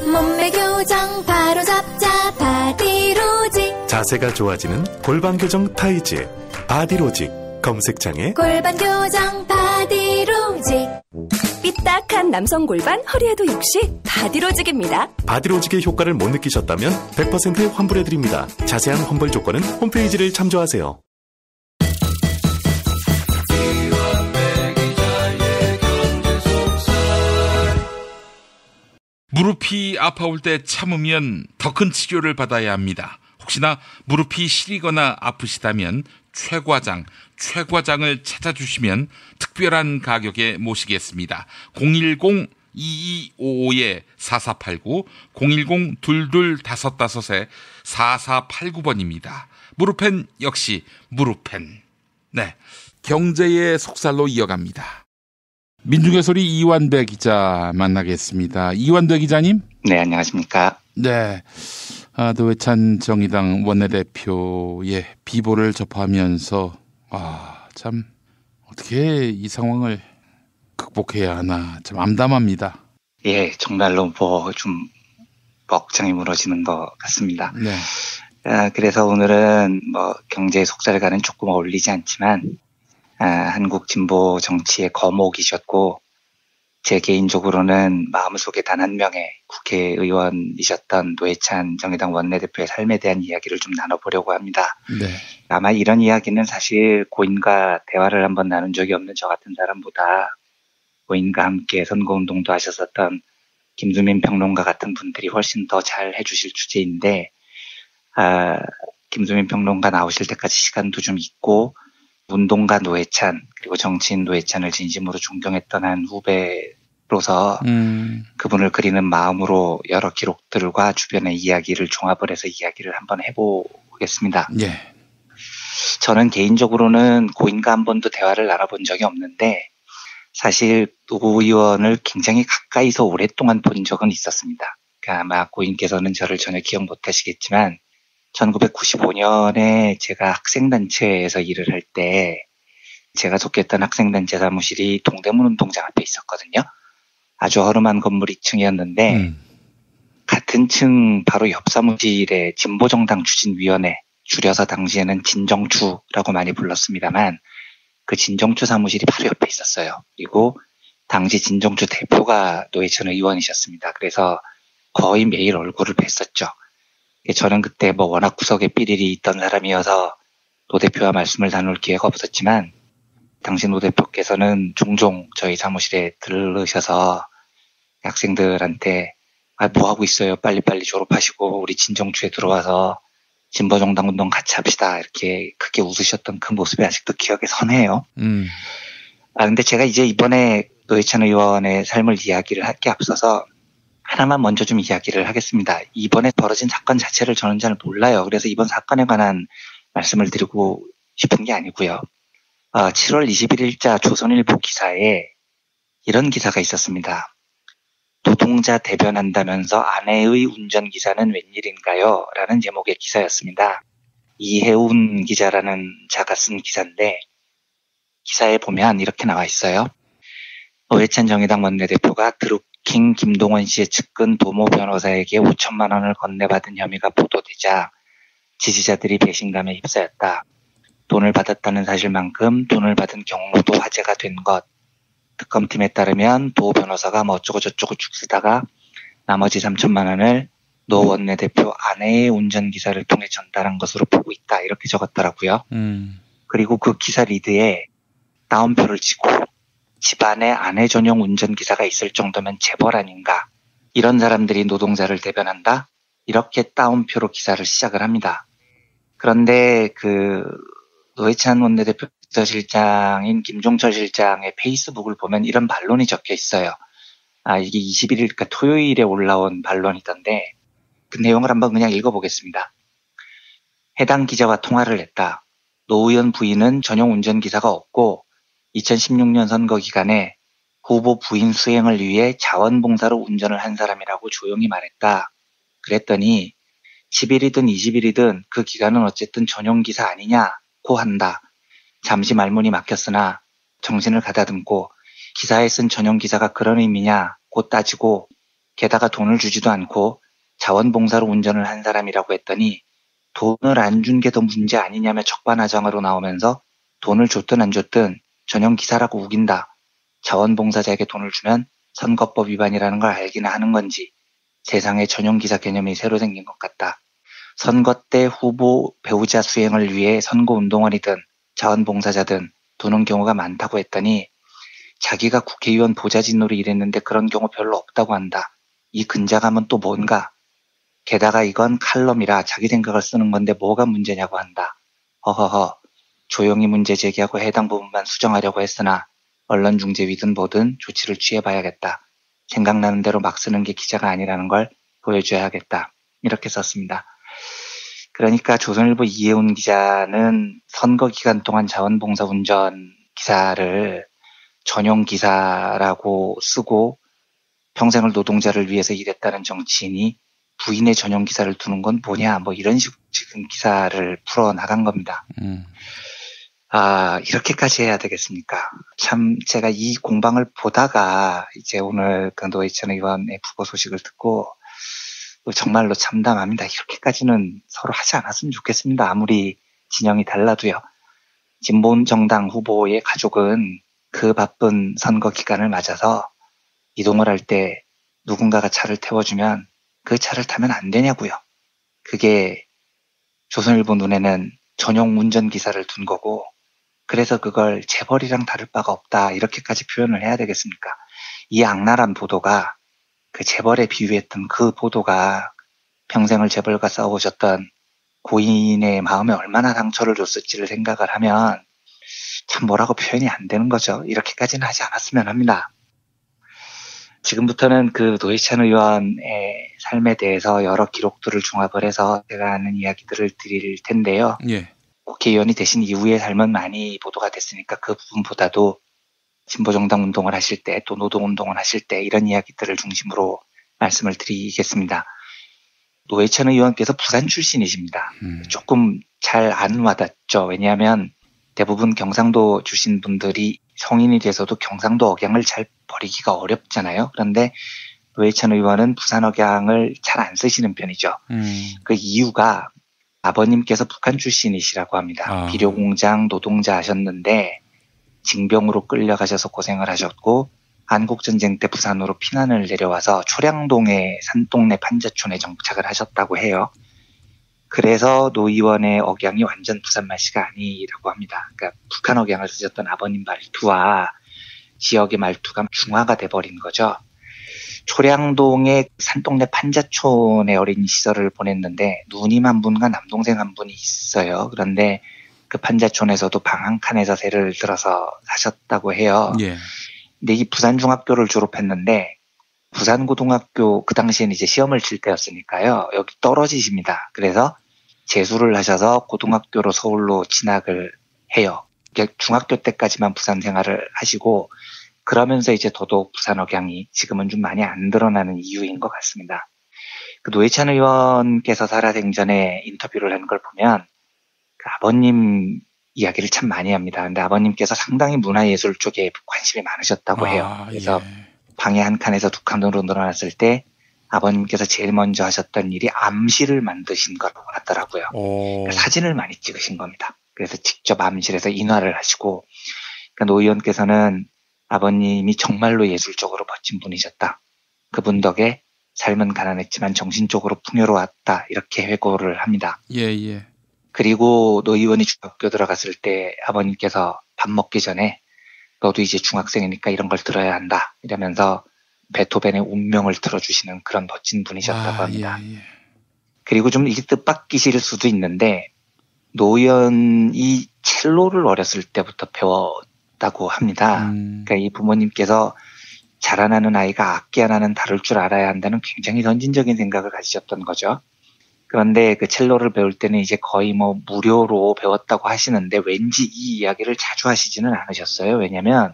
Speaker 16: 몸매 교정 바로 잡자 바디로직.
Speaker 17: 자세가 좋아지는 골반 교정 타이즈 바디로직 검색창에
Speaker 16: 골반 교정 바디로직
Speaker 18: 삐딱한 남성 골반 허리에도 역시 바디로직입니다.
Speaker 17: 바디로직의 효과를 못 느끼셨다면 100% 환불해드립니다. 자세한 환불 조건은 홈페이지를 참조하세요.
Speaker 6: 무릎이 아파올 때 참으면 더 큰 치료를 받아야 합니다. 혹시나 무릎이 시리거나 아프시다면 최과장, 최 과장을 찾아주시면 특별한 가격에 모시겠습니다. 010 2255-4489, 010-2255에 4489번입니다. 무릎펜 역시 무릎펜. 네. 경제의 속살로 이어갑니다. 민중의 소리 이완배 기자 만나겠습니다. 이완배 기자님?
Speaker 2: 네, 안녕하십니까.
Speaker 6: 네. 아, 노회찬 정의당 원내대표의 비보를 접하면서, 아, 참, 어떻게 이 상황을 극복해야 하나, 참 암담합니다.
Speaker 2: 예, 정말로 뭐, 좀, 벅장이 무너지는 것 같습니다.
Speaker 6: 네.
Speaker 2: 아, 그래서 오늘은 뭐, 경제 속살과는 조금 어울리지 않지만, 아, 한국 진보 정치의 거목이셨고 제 개인적으로는 마음속에 단 한 명의 국회의원이셨던 노회찬 정의당 원내대표의 삶에 대한 이야기를 좀 나눠보려고 합니다.
Speaker 6: 네.
Speaker 2: 아마 이런 이야기는 사실 고인과 대화를 한번 나눈 적이 없는 저 같은 사람보다 고인과 함께 선거운동도 하셨었던 김수민 평론가 같은 분들이 훨씬 더 잘 해주실 주제인데 아, 김수민 평론가 나오실 때까지 시간도 좀 있고 운동가 노회찬 그리고 정치인 노회찬을 진심으로 존경했던 한 후배로서
Speaker 6: 음.
Speaker 2: 그분을 그리는 마음으로 여러 기록들과 주변의 이야기를 종합을 해서 이야기를 한번 해보겠습니다.
Speaker 6: 예.
Speaker 2: 저는 개인적으로는 고인과 한 번도 대화를 나눠본 적이 없는데 사실 노 의원을 굉장히 가까이서 오랫동안 본 적은 있었습니다. 그러니까 아마 고인께서는 저를 전혀 기억 못 하시겠지만 1995년에 제가 학생단체에서 일을 할 때 제가 속했던 학생단체 사무실이 동대문 운동장 앞에 있었거든요. 아주 허름한 건물 2층이었는데
Speaker 6: 음.
Speaker 2: 같은 층 바로 옆 사무실에 진보정당 추진위원회 줄여서 당시에는 진정추라고 많이 불렀습니다만 그 진정추 사무실이 바로 옆에 있었어요. 그리고 당시 진정추 대표가 노회찬 의원이셨습니다. 그래서 거의 매일 얼굴을 뵀었죠. 저는 그때 뭐 워낙 구석에 삐리리 있던 사람이어서 노 대표와 말씀을 나눌 기회가 없었지만 당시 노 대표께서는 종종 저희 사무실에 들르셔서 학생들한테 아, 뭐 하고 있어요? 빨리빨리 졸업하시고 우리 진정추에 들어와서 진보정당 운동 같이 합시다. 이렇게 크게 웃으셨던 그 모습이 아직도 기억에 선해요.
Speaker 6: 음.
Speaker 2: 아, 근데 제가 이제 이번에 노회찬 의원의 삶을 이야기를 할 게 앞서서 하나만 먼저 좀 이야기를 하겠습니다. 이번에 벌어진 사건 자체를 저는 잘 몰라요. 그래서 이번 사건에 관한 말씀을 드리고 싶은 게 아니고요. 어, 7월 21일자 조선일보 기사에 이런 기사가 있었습니다. 노동자 대변한다면서 아내의 운전기사는 웬일인가요? 라는 제목의 기사였습니다. 이혜운 기자라는 자가 쓴 기사인데 기사에 보면 이렇게 나와 있어요. 노회찬 정의당 원내대표가 드루 킹 김동원 씨의 측근 도모 변호사에게 5천만 원을 건네받은 혐의가 보도되자 지지자들이 배신감에 휩싸였다. 돈을 받았다는 사실만큼 돈을 받은 경로도 화제가 된 것. 특검팀에 따르면 도 변호사가 뭐 어쩌고 저쩌고 쭉 쓰다가 나머지 3천만 원을 노 원내대표 아내의 운전기사를 통해 전달한 것으로 보고 있다. 이렇게 적었더라고요.
Speaker 6: 음.
Speaker 2: 그리고 그 기사 리드에 따옴표를 치고 집안에 아내 전용 운전기사가 있을 정도면 재벌 아닌가. 이런 사람들이 노동자를 대변한다. 이렇게 따옴표로 기사를 시작을 합니다. 그런데 그 노회찬 원내대표 비서실장인 김종철 실장의 페이스북을 보면 이런 반론이 적혀 있어요. 아, 이게 21일, 그러니까 토요일에 올라온 반론이던데, 그 내용을 한번 그냥 읽어보겠습니다. 해당 기자와 통화를 했다. 노 의원 부인은 전용 운전기사가 없고, 2016년 선거 기간에 후보 부인 수행을 위해 자원봉사로 운전을 한 사람이라고 조용히 말했다. 그랬더니 10일이든 20일이든 그 기간은 어쨌든 전용 기사 아니냐고 한다. 잠시 말문이 막혔으나 정신을 가다듬고 기사에 쓴 전용 기사가 그런 의미냐고 따지고 게다가 돈을 주지도 않고 자원봉사로 운전을 한 사람이라고 했더니 돈을 안 준 게 더 문제 아니냐며 적반하장으로 나오면서 돈을 줬든 안 줬든 전용 기사라고 우긴다. 자원봉사자에게 돈을 주면 선거법 위반이라는 걸 알기나 하는 건지 세상에 전용 기사 개념이 새로 생긴 것 같다. 선거 때 후보 배우자 수행을 위해 선거 운동원이든 자원봉사자든 도는 경우가 많다고 했더니 자기가 국회의원 보좌진으로 일했는데 그런 경우 별로 없다고 한다. 이 근자감은 또 뭔가? 게다가 이건 칼럼이라 자기 생각을 쓰는 건데 뭐가 문제냐고 한다. 허허허. 조용히 문제 제기하고 해당 부분만 수정하려고 했으나 언론중재위 든 뭐든 조치를 취해봐야겠다. 생각나는 대로 막 쓰는 게 기자가 아니라는 걸 보여줘야겠다. 이렇게 썼습니다. 그러니까 조선일보 이혜훈 기자는 선거 기간 동안 자원봉사 운전 기사를 전용 기사라고 쓰고 평생을 노동자를 위해서 일했다는 정치인이 부인의 전용 기사를 두는 건 뭐냐 뭐 이런 식으로 지금 기사를 풀어 나간 겁니다.
Speaker 6: 음.
Speaker 2: 아 이렇게까지 해야 되겠습니까? 참 제가 이 공방을 보다가 이제 오늘 그 노회찬 의원의 부고 소식을 듣고 정말로 참담합니다. 이렇게까지는 서로 하지 않았으면 좋겠습니다. 아무리 진영이 달라도요. 진본 정당 후보의 가족은 그 바쁜 선거 기간을 맞아서 이동을 할 때 누군가가 차를 태워주면 그 차를 타면 안 되냐고요. 그게 조선일보 눈에는 전용 운전기사를 둔 거고 그래서 그걸 재벌이랑 다를 바가 없다 이렇게까지 표현을 해야 되겠습니까? 이 악랄한 보도가 그 재벌에 비유했던 그 보도가 평생을 재벌과 싸워오셨던 고인의 마음에 얼마나 상처를 줬을지를 생각을 하면 참 뭐라고 표현이 안 되는 거죠. 이렇게까지는 하지 않았으면 합니다. 지금부터는 그 노회찬 의원의 삶에 대해서 여러 기록들을 종합을 해서 제가 하는 이야기들을 드릴 텐데요.
Speaker 6: 예.
Speaker 2: 국회의원이 되신 이후의 삶은 많이 보도가 됐으니까 그 부분보다도 진보정당 운동을 하실 때 또 노동운동을 하실 때 이런 이야기들을 중심으로 말씀을 드리겠습니다. 노회찬 의원께서 부산 출신이십니다.
Speaker 6: 음.
Speaker 2: 조금 잘 안 와닿죠. 왜냐하면 대부분 경상도 출신 분들이 성인이 돼서도 경상도 억양을 잘 버리기가 어렵잖아요. 그런데 노회찬 의원은 부산 억양을 잘 안 쓰시는 편이죠.
Speaker 6: 음.
Speaker 2: 그 이유가 아버님께서 북한 출신이시라고 합니다.
Speaker 6: 아.
Speaker 2: 비료 공장 노동자 하셨는데 징병으로 끌려가셔서 고생을 하셨고 한국 전쟁 때 부산으로 피난을 내려와서 초량동의 산동네 판자촌에 정착을 하셨다고 해요. 그래서 노 의원의 억양이 완전 부산 말씨가 아니라고 합니다. 그러니까 북한 억양을 쓰셨던 아버님 말투와 지역의 말투가 중화가 돼버린 거죠. 초량동의 산동네 판자촌에 어린 시절을 보냈는데 누님 한 분과 남동생 한 분이 있어요. 그런데 그 판자촌에서도 방 한 칸에서 새를 들어서 사셨다고 해요.
Speaker 6: 예.
Speaker 2: 근데 이 부산 중학교를 졸업했는데 부산 고등학교 그 당시에는 이제 시험을 칠 때였으니까요. 여기 떨어지십니다. 그래서 재수를 하셔서 고등학교로 서울로 진학을 해요. 중학교 때까지만 부산 생활을 하시고 그러면서 이제 더더욱 부산 억양이 지금은 좀 많이 안 드러나는 이유인 것 같습니다. 그 노회찬 의원께서 살아생전에 인터뷰를 하는 걸 보면 그 아버님 이야기를 참 많이 합니다. 근데 아버님께서 상당히 문화예술 쪽에 관심이 많으셨다고 해요.
Speaker 6: 아,
Speaker 2: 그래서
Speaker 6: 예.
Speaker 2: 방에 한 칸에서 두 칸으로 늘어났을 때 아버님께서 제일 먼저 하셨던 일이 암시를 만드신 거라고 하더라고요.
Speaker 6: 오.
Speaker 2: 그러니까 사진을 많이 찍으신 겁니다. 그래서 직접 암실에서 인화를 하시고 그러니까 노 의원께서는 아버님이 정말로 예술적으로 멋진 분이셨다. 그분 덕에 삶은 가난했지만 정신적으로 풍요로웠다. 이렇게 회고를 합니다.
Speaker 6: 예, 예.
Speaker 2: 그리고 노 의원이 중학교 들어갔을 때 아버님께서 밥 먹기 전에 너도 이제 중학생이니까 이런 걸 들어야 한다. 이러면서 베토벤의 운명을 들어주시는 그런 멋진 분이셨다고
Speaker 6: 아,
Speaker 2: 합니다.
Speaker 6: 예, 예.
Speaker 2: 그리고 좀 이게 뜻밖이실 수도 있는데 노 의원이 첼로를 어렸을 때부터 배웠다고 합니다. 그러니까 이 부모님께서 자라나는 아이가 악기 하나는 다룰 줄 알아야 한다는 굉장히 선진적인 생각을 가지셨던 거죠. 그런데 그 첼로를 배울 때는 이제 거의 뭐 무료로 배웠다고 하시는데 왠지 이 이야기를 자주 하시지는 않으셨어요. 왜냐면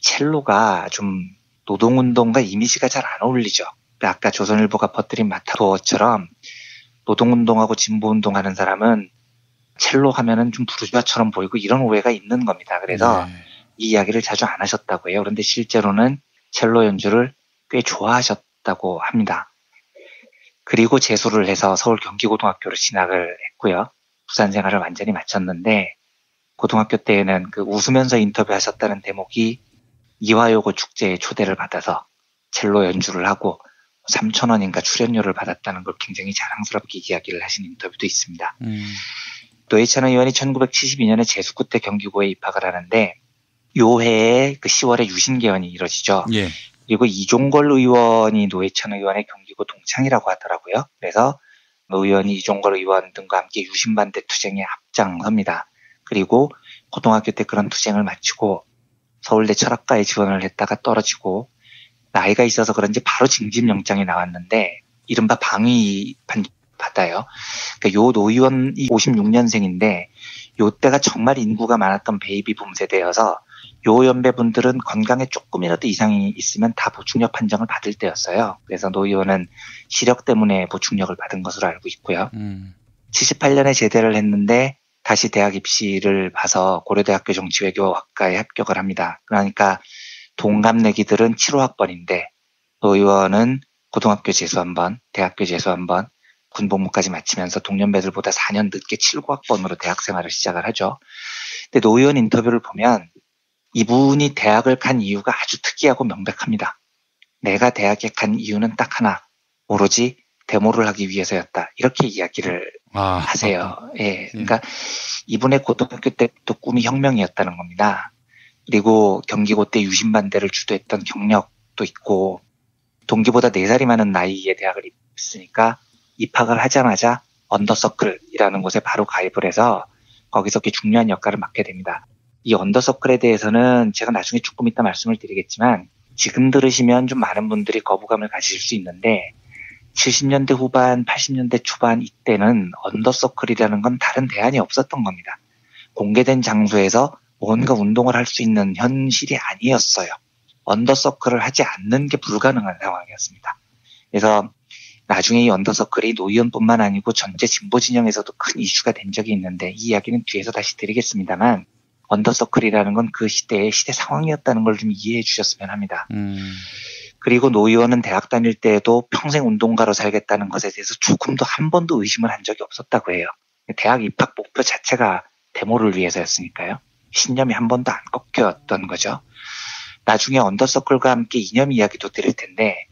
Speaker 2: 첼로가 좀 노동운동과 이미지가 잘 안 어울리죠. 아까 조선일보가 퍼뜨린 마타도어처럼 노동운동하고 진보운동하는 사람은 첼로 하면은 좀 부르주아처럼 보이고 이런 오해가 있는 겁니다. 그래서 이 이야기를 자주 안 하셨다고 해요. 그런데 실제로는 첼로 연주를 꽤 좋아하셨다고 합니다. 그리고 재수를 해서 서울 경기고등학교로 진학을 했고요. 부산 생활을 완전히 마쳤는데 고등학교 때에는 그 웃으면서 인터뷰하셨다는 대목이 이화여고 축제에 초대를 받아서 첼로 연주를 하고 3천 원인가 출연료를 받았다는 걸 굉장히 자랑스럽게 이야기를 하신 인터뷰도 있습니다. 노회찬 의원이 1972년에 재수구 때 경기고에 입학을 하는데 요 해에 그 10월에 유신 개헌이 이뤄지죠.
Speaker 6: 예.
Speaker 2: 그리고 이종걸 의원이 노회찬 의원의 경기고 동창이라고 하더라고요. 그래서 노 의원이 이종걸 의원 등과 함께 유신 반대 투쟁에 앞장섭니다. 그리고 고등학교 때 그런 투쟁을 마치고 서울대 철학과에 지원을 했다가 떨어지고 나이가 있어서 그런지 바로 징집영장이 나왔는데 이른바 방위 판 받아요. 그러니까 요 노 의원이 56년생인데 요 때가 정말 인구가 많았던 베이비 붐 세대여서 요 연배분들은 건강에 조금이라도 이상이 있으면 다 보충역 판정을 받을 때였어요. 그래서 노 의원은 시력 때문에 보충역을 받은 것으로 알고 있고요. 78년에 제대를 했는데 다시 대학 입시를 봐서 고려대학교 정치외교학과에 합격을 합니다. 그러니까 동갑내기들은 75 학번인데 노 의원은 고등학교 재수 한 번, 대학교 재수 한 번, 군복무까지 마치면서 동년배들보다 4년 늦게 7호 학번으로 대학 생활을 시작을 하죠. 근데 노 의원 인터뷰를 보면 이분이 대학을 간 이유가 아주 특이하고 명백합니다. 내가 대학에 간 이유는 딱 하나, 오로지 데모를 하기 위해서였다. 이렇게 이야기를
Speaker 6: 아,
Speaker 2: 하세요. <laughs> 예. 그러니까 이분의 고등학교 때부터 꿈이 혁명이었다는 겁니다. 그리고 경기고 때 유신반대를 주도했던 경력도 있고 동기보다 4살이 많은 나이에 대학을 입학했으니까 입학을 하자마자 언더서클이라는 곳에 바로 가입을 해서 거기서 꽤 중요한 역할을 맡게 됩니다. 이 언더서클에 대해서는 제가 나중에 조금 이따 말씀을 드리겠지만 지금 들으시면 좀 많은 분들이 거부감을 가지실 수 있는데 70년대 후반, 80년대 초반 이때는 언더서클이라는 건 다른 대안이 없었던 겁니다. 공개된 장소에서 뭔가 운동을 할 수 있는 현실이 아니었어요. 언더서클을 하지 않는 게 불가능한 상황이었습니다. 그래서 나중에 이 언더서클이 노의원뿐만 아니고 전체 진보 진영에서도 큰 이슈가 된 적이 있는데 이 이야기는 뒤에서 다시 드리겠습니다만 언더서클이라는 건 그 시대의 시대 상황이었다는 걸 좀 이해해 주셨으면 합니다. 그리고 노 의원은 대학 다닐 때에도 평생 운동가로 살겠다는 것에 대해서 조금도 한 번도 의심을 한 적이 없었다고 해요. 대학 입학 목표 자체가 데모를 위해서였으니까요. 신념이 한 번도 안 꺾였던 거죠. 나중에 언더서클과 함께 이념 이야기도 드릴 텐데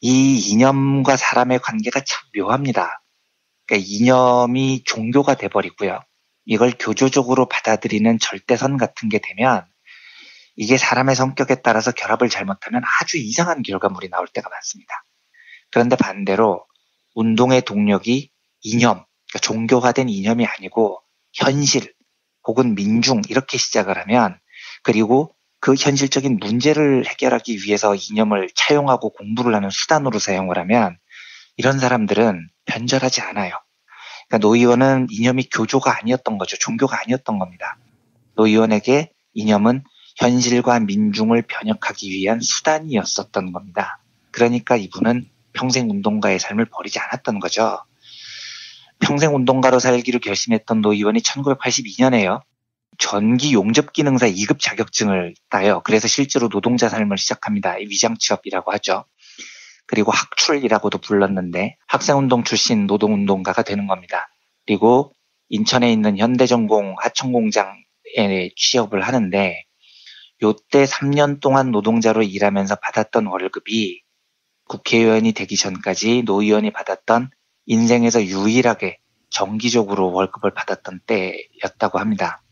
Speaker 2: 이 이념과 사람의 관계가 참 묘합니다. 그러니까 이념이 종교가 돼버리고요. 이걸 교조적으로 받아들이는 절대선 같은 게 되면 이게 사람의 성격에 따라서 결합을 잘못하면 아주 이상한 결과물이 나올 때가 많습니다. 그런데 반대로 운동의 동력이 이념, 그러니까 종교화된 이념이 아니고 현실 혹은 민중 이렇게 시작을 하면 그리고 그 현실적인 문제를 해결하기 위해서 이념을 차용하고 공부를 하는 수단으로 사용을 하면 이런 사람들은 변절하지 않아요. 그러니까 노 의원은 이념이 교조가 아니었던 거죠. 종교가 아니었던 겁니다. 노 의원에게 이념은 현실과 민중을 변혁하기 위한 수단이었었던 겁니다. 그러니까 이분은 평생 운동가의 삶을 버리지 않았던 거죠. 평생 운동가로 살기로 결심했던 노 의원이 1982년에요. 전기 용접 기능사 2급 자격증을 따요. 그래서 실제로 노동자 삶을 시작합니다. 위장 취업이라고 하죠. 그리고 학출이라고도 불렀는데 학생운동 출신 노동운동가가 되는 겁니다. 그리고 인천에 있는 현대정공 하청공장에 취업을 하는데 요때 3년 동안 노동자로 일하면서 받았던 월급이 국회의원이 되기 전까지 노 의원이 받았던 인생에서 유일하게 정기적으로 월급을 받았던 때였다고 합니다.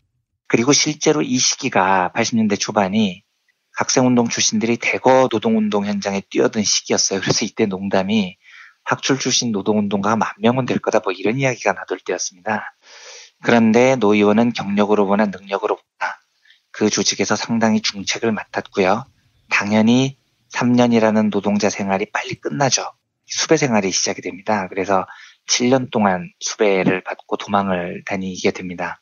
Speaker 2: 그리고 실제로 이 시기가 80년대 초반이 학생운동 출신들이 대거 노동운동 현장에 뛰어든 시기였어요. 그래서 이때 농담이 학출 출신 노동운동가가 만 명은 될 거다 뭐 이런 이야기가 나돌 때였습니다. 그런데 노 의원은 경력으로 보나 능력으로 보나 그 조직에서 상당히 중책을 맡았고요. 당연히 3년이라는 노동자 생활이 빨리 끝나죠. 수배 생활이 시작이 됩니다. 그래서 7년 동안 수배를 받고 도망을 다니게 됩니다.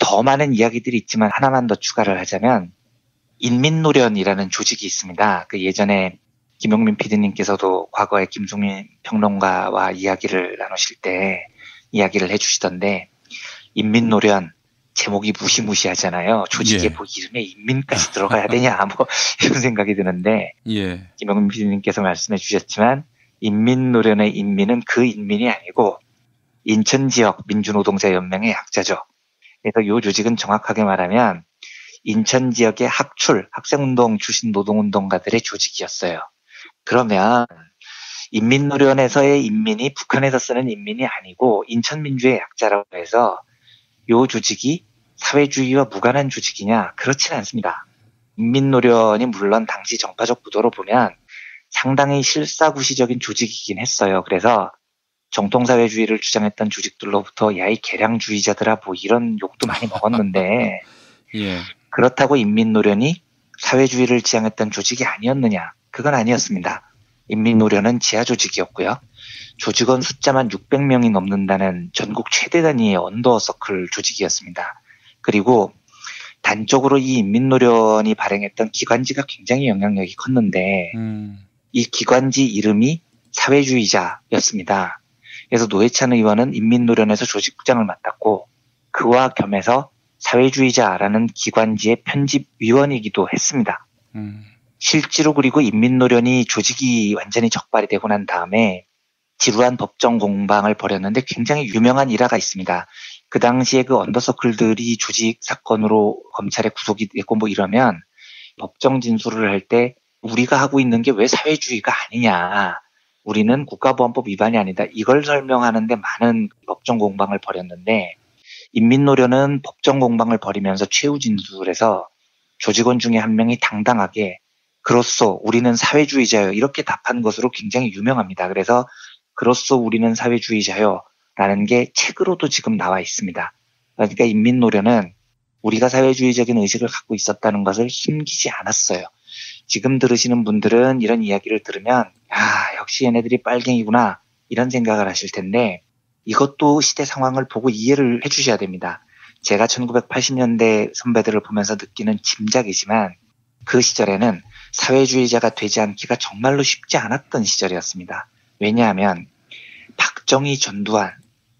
Speaker 2: 더 많은 이야기들이 있지만 하나만 더 추가를 하자면 인민노련이라는 조직이 있습니다. 그 예전에 김용민 PD님께서도 과거에 김종민 평론가와 이야기를 나누실 때 이야기를 해주시던데 인민노련 제목이 무시무시하잖아요. 조직에
Speaker 6: 예.
Speaker 2: 뭐 이름에 인민까지 들어가야 되냐 뭐 <laughs> 이런 생각이 드는데
Speaker 6: 예.
Speaker 2: 김용민 PD님께서 말씀해 주셨지만 인민노련의 인민은 그 인민이 아니고 인천 지역 민주노동자 연맹의 약자죠. 그래서 이 조직은 정확하게 말하면 인천 지역의 학출, 학생운동 출신 노동운동가들의 조직이었어요. 그러면 인민노련에서의 인민이 북한에서 쓰는 인민이 아니고 인천민주의 약자라고 해서 이 조직이 사회주의와 무관한 조직이냐? 그렇지는 않습니다. 인민노련이 물론 당시 정파적 구도로 보면 상당히 실사구시적인 조직이긴 했어요. 그래서 정통사회주의를 주장했던 조직들로부터 야 이 개량주의자들아 뭐 이런 욕도 많이 먹었는데 <laughs>
Speaker 6: 예.
Speaker 2: 그렇다고 인민노련이 사회주의를 지향했던 조직이 아니었느냐? 그건 아니었습니다. 인민노련은 지하 조직이었고요. 조직원 숫자만 600명이 넘는다는 전국 최대 단위의 언더서클 조직이었습니다. 그리고 단적으로 이 인민노련이 발행했던 기관지가 굉장히 영향력이 컸는데 이 기관지 이름이 사회주의자였습니다. 그래서 노회찬 의원은 인민노련에서 조직부장을 맡았고 그와 겸해서 사회주의자라는 기관지의 편집위원이기도 했습니다. 실제로 그리고 인민노련이 조직이 완전히 적발이 되고 난 다음에 지루한 법정 공방을 벌였는데 굉장히 유명한 일화가 있습니다. 그 당시에 그 언더서클들이 조직 사건으로 검찰에 구속이 됐고 뭐 이러면 법정 진술을 할 때 우리가 하고 있는 게 왜 사회주의가 아니냐. 우리는 국가보안법 위반이 아니다. 이걸 설명하는데 많은 법정 공방을 벌였는데 인민노련은 법정 공방을 벌이면서 최후 진술에서 조직원 중에 한 명이 당당하게 그로써 우리는 사회주의자요 이렇게 답한 것으로 굉장히 유명합니다. 그래서 그로써 우리는 사회주의자요 라는 게 책으로도 지금 나와 있습니다. 그러니까 인민노련은 우리가 사회주의적인 의식을 갖고 있었다는 것을 숨기지 않았어요. 지금 들으시는 분들은 이런 이야기를 들으면 야 역시 얘네들이 빨갱이구나 이런 생각을 하실 텐데 이것도 시대 상황을 보고 이해를 해주셔야 됩니다. 제가 1980년대 선배들을 보면서 느끼는 짐작이지만 그 시절에는 사회주의자가 되지 않기가 정말로 쉽지 않았던 시절이었습니다. 왜냐하면 박정희, 전두환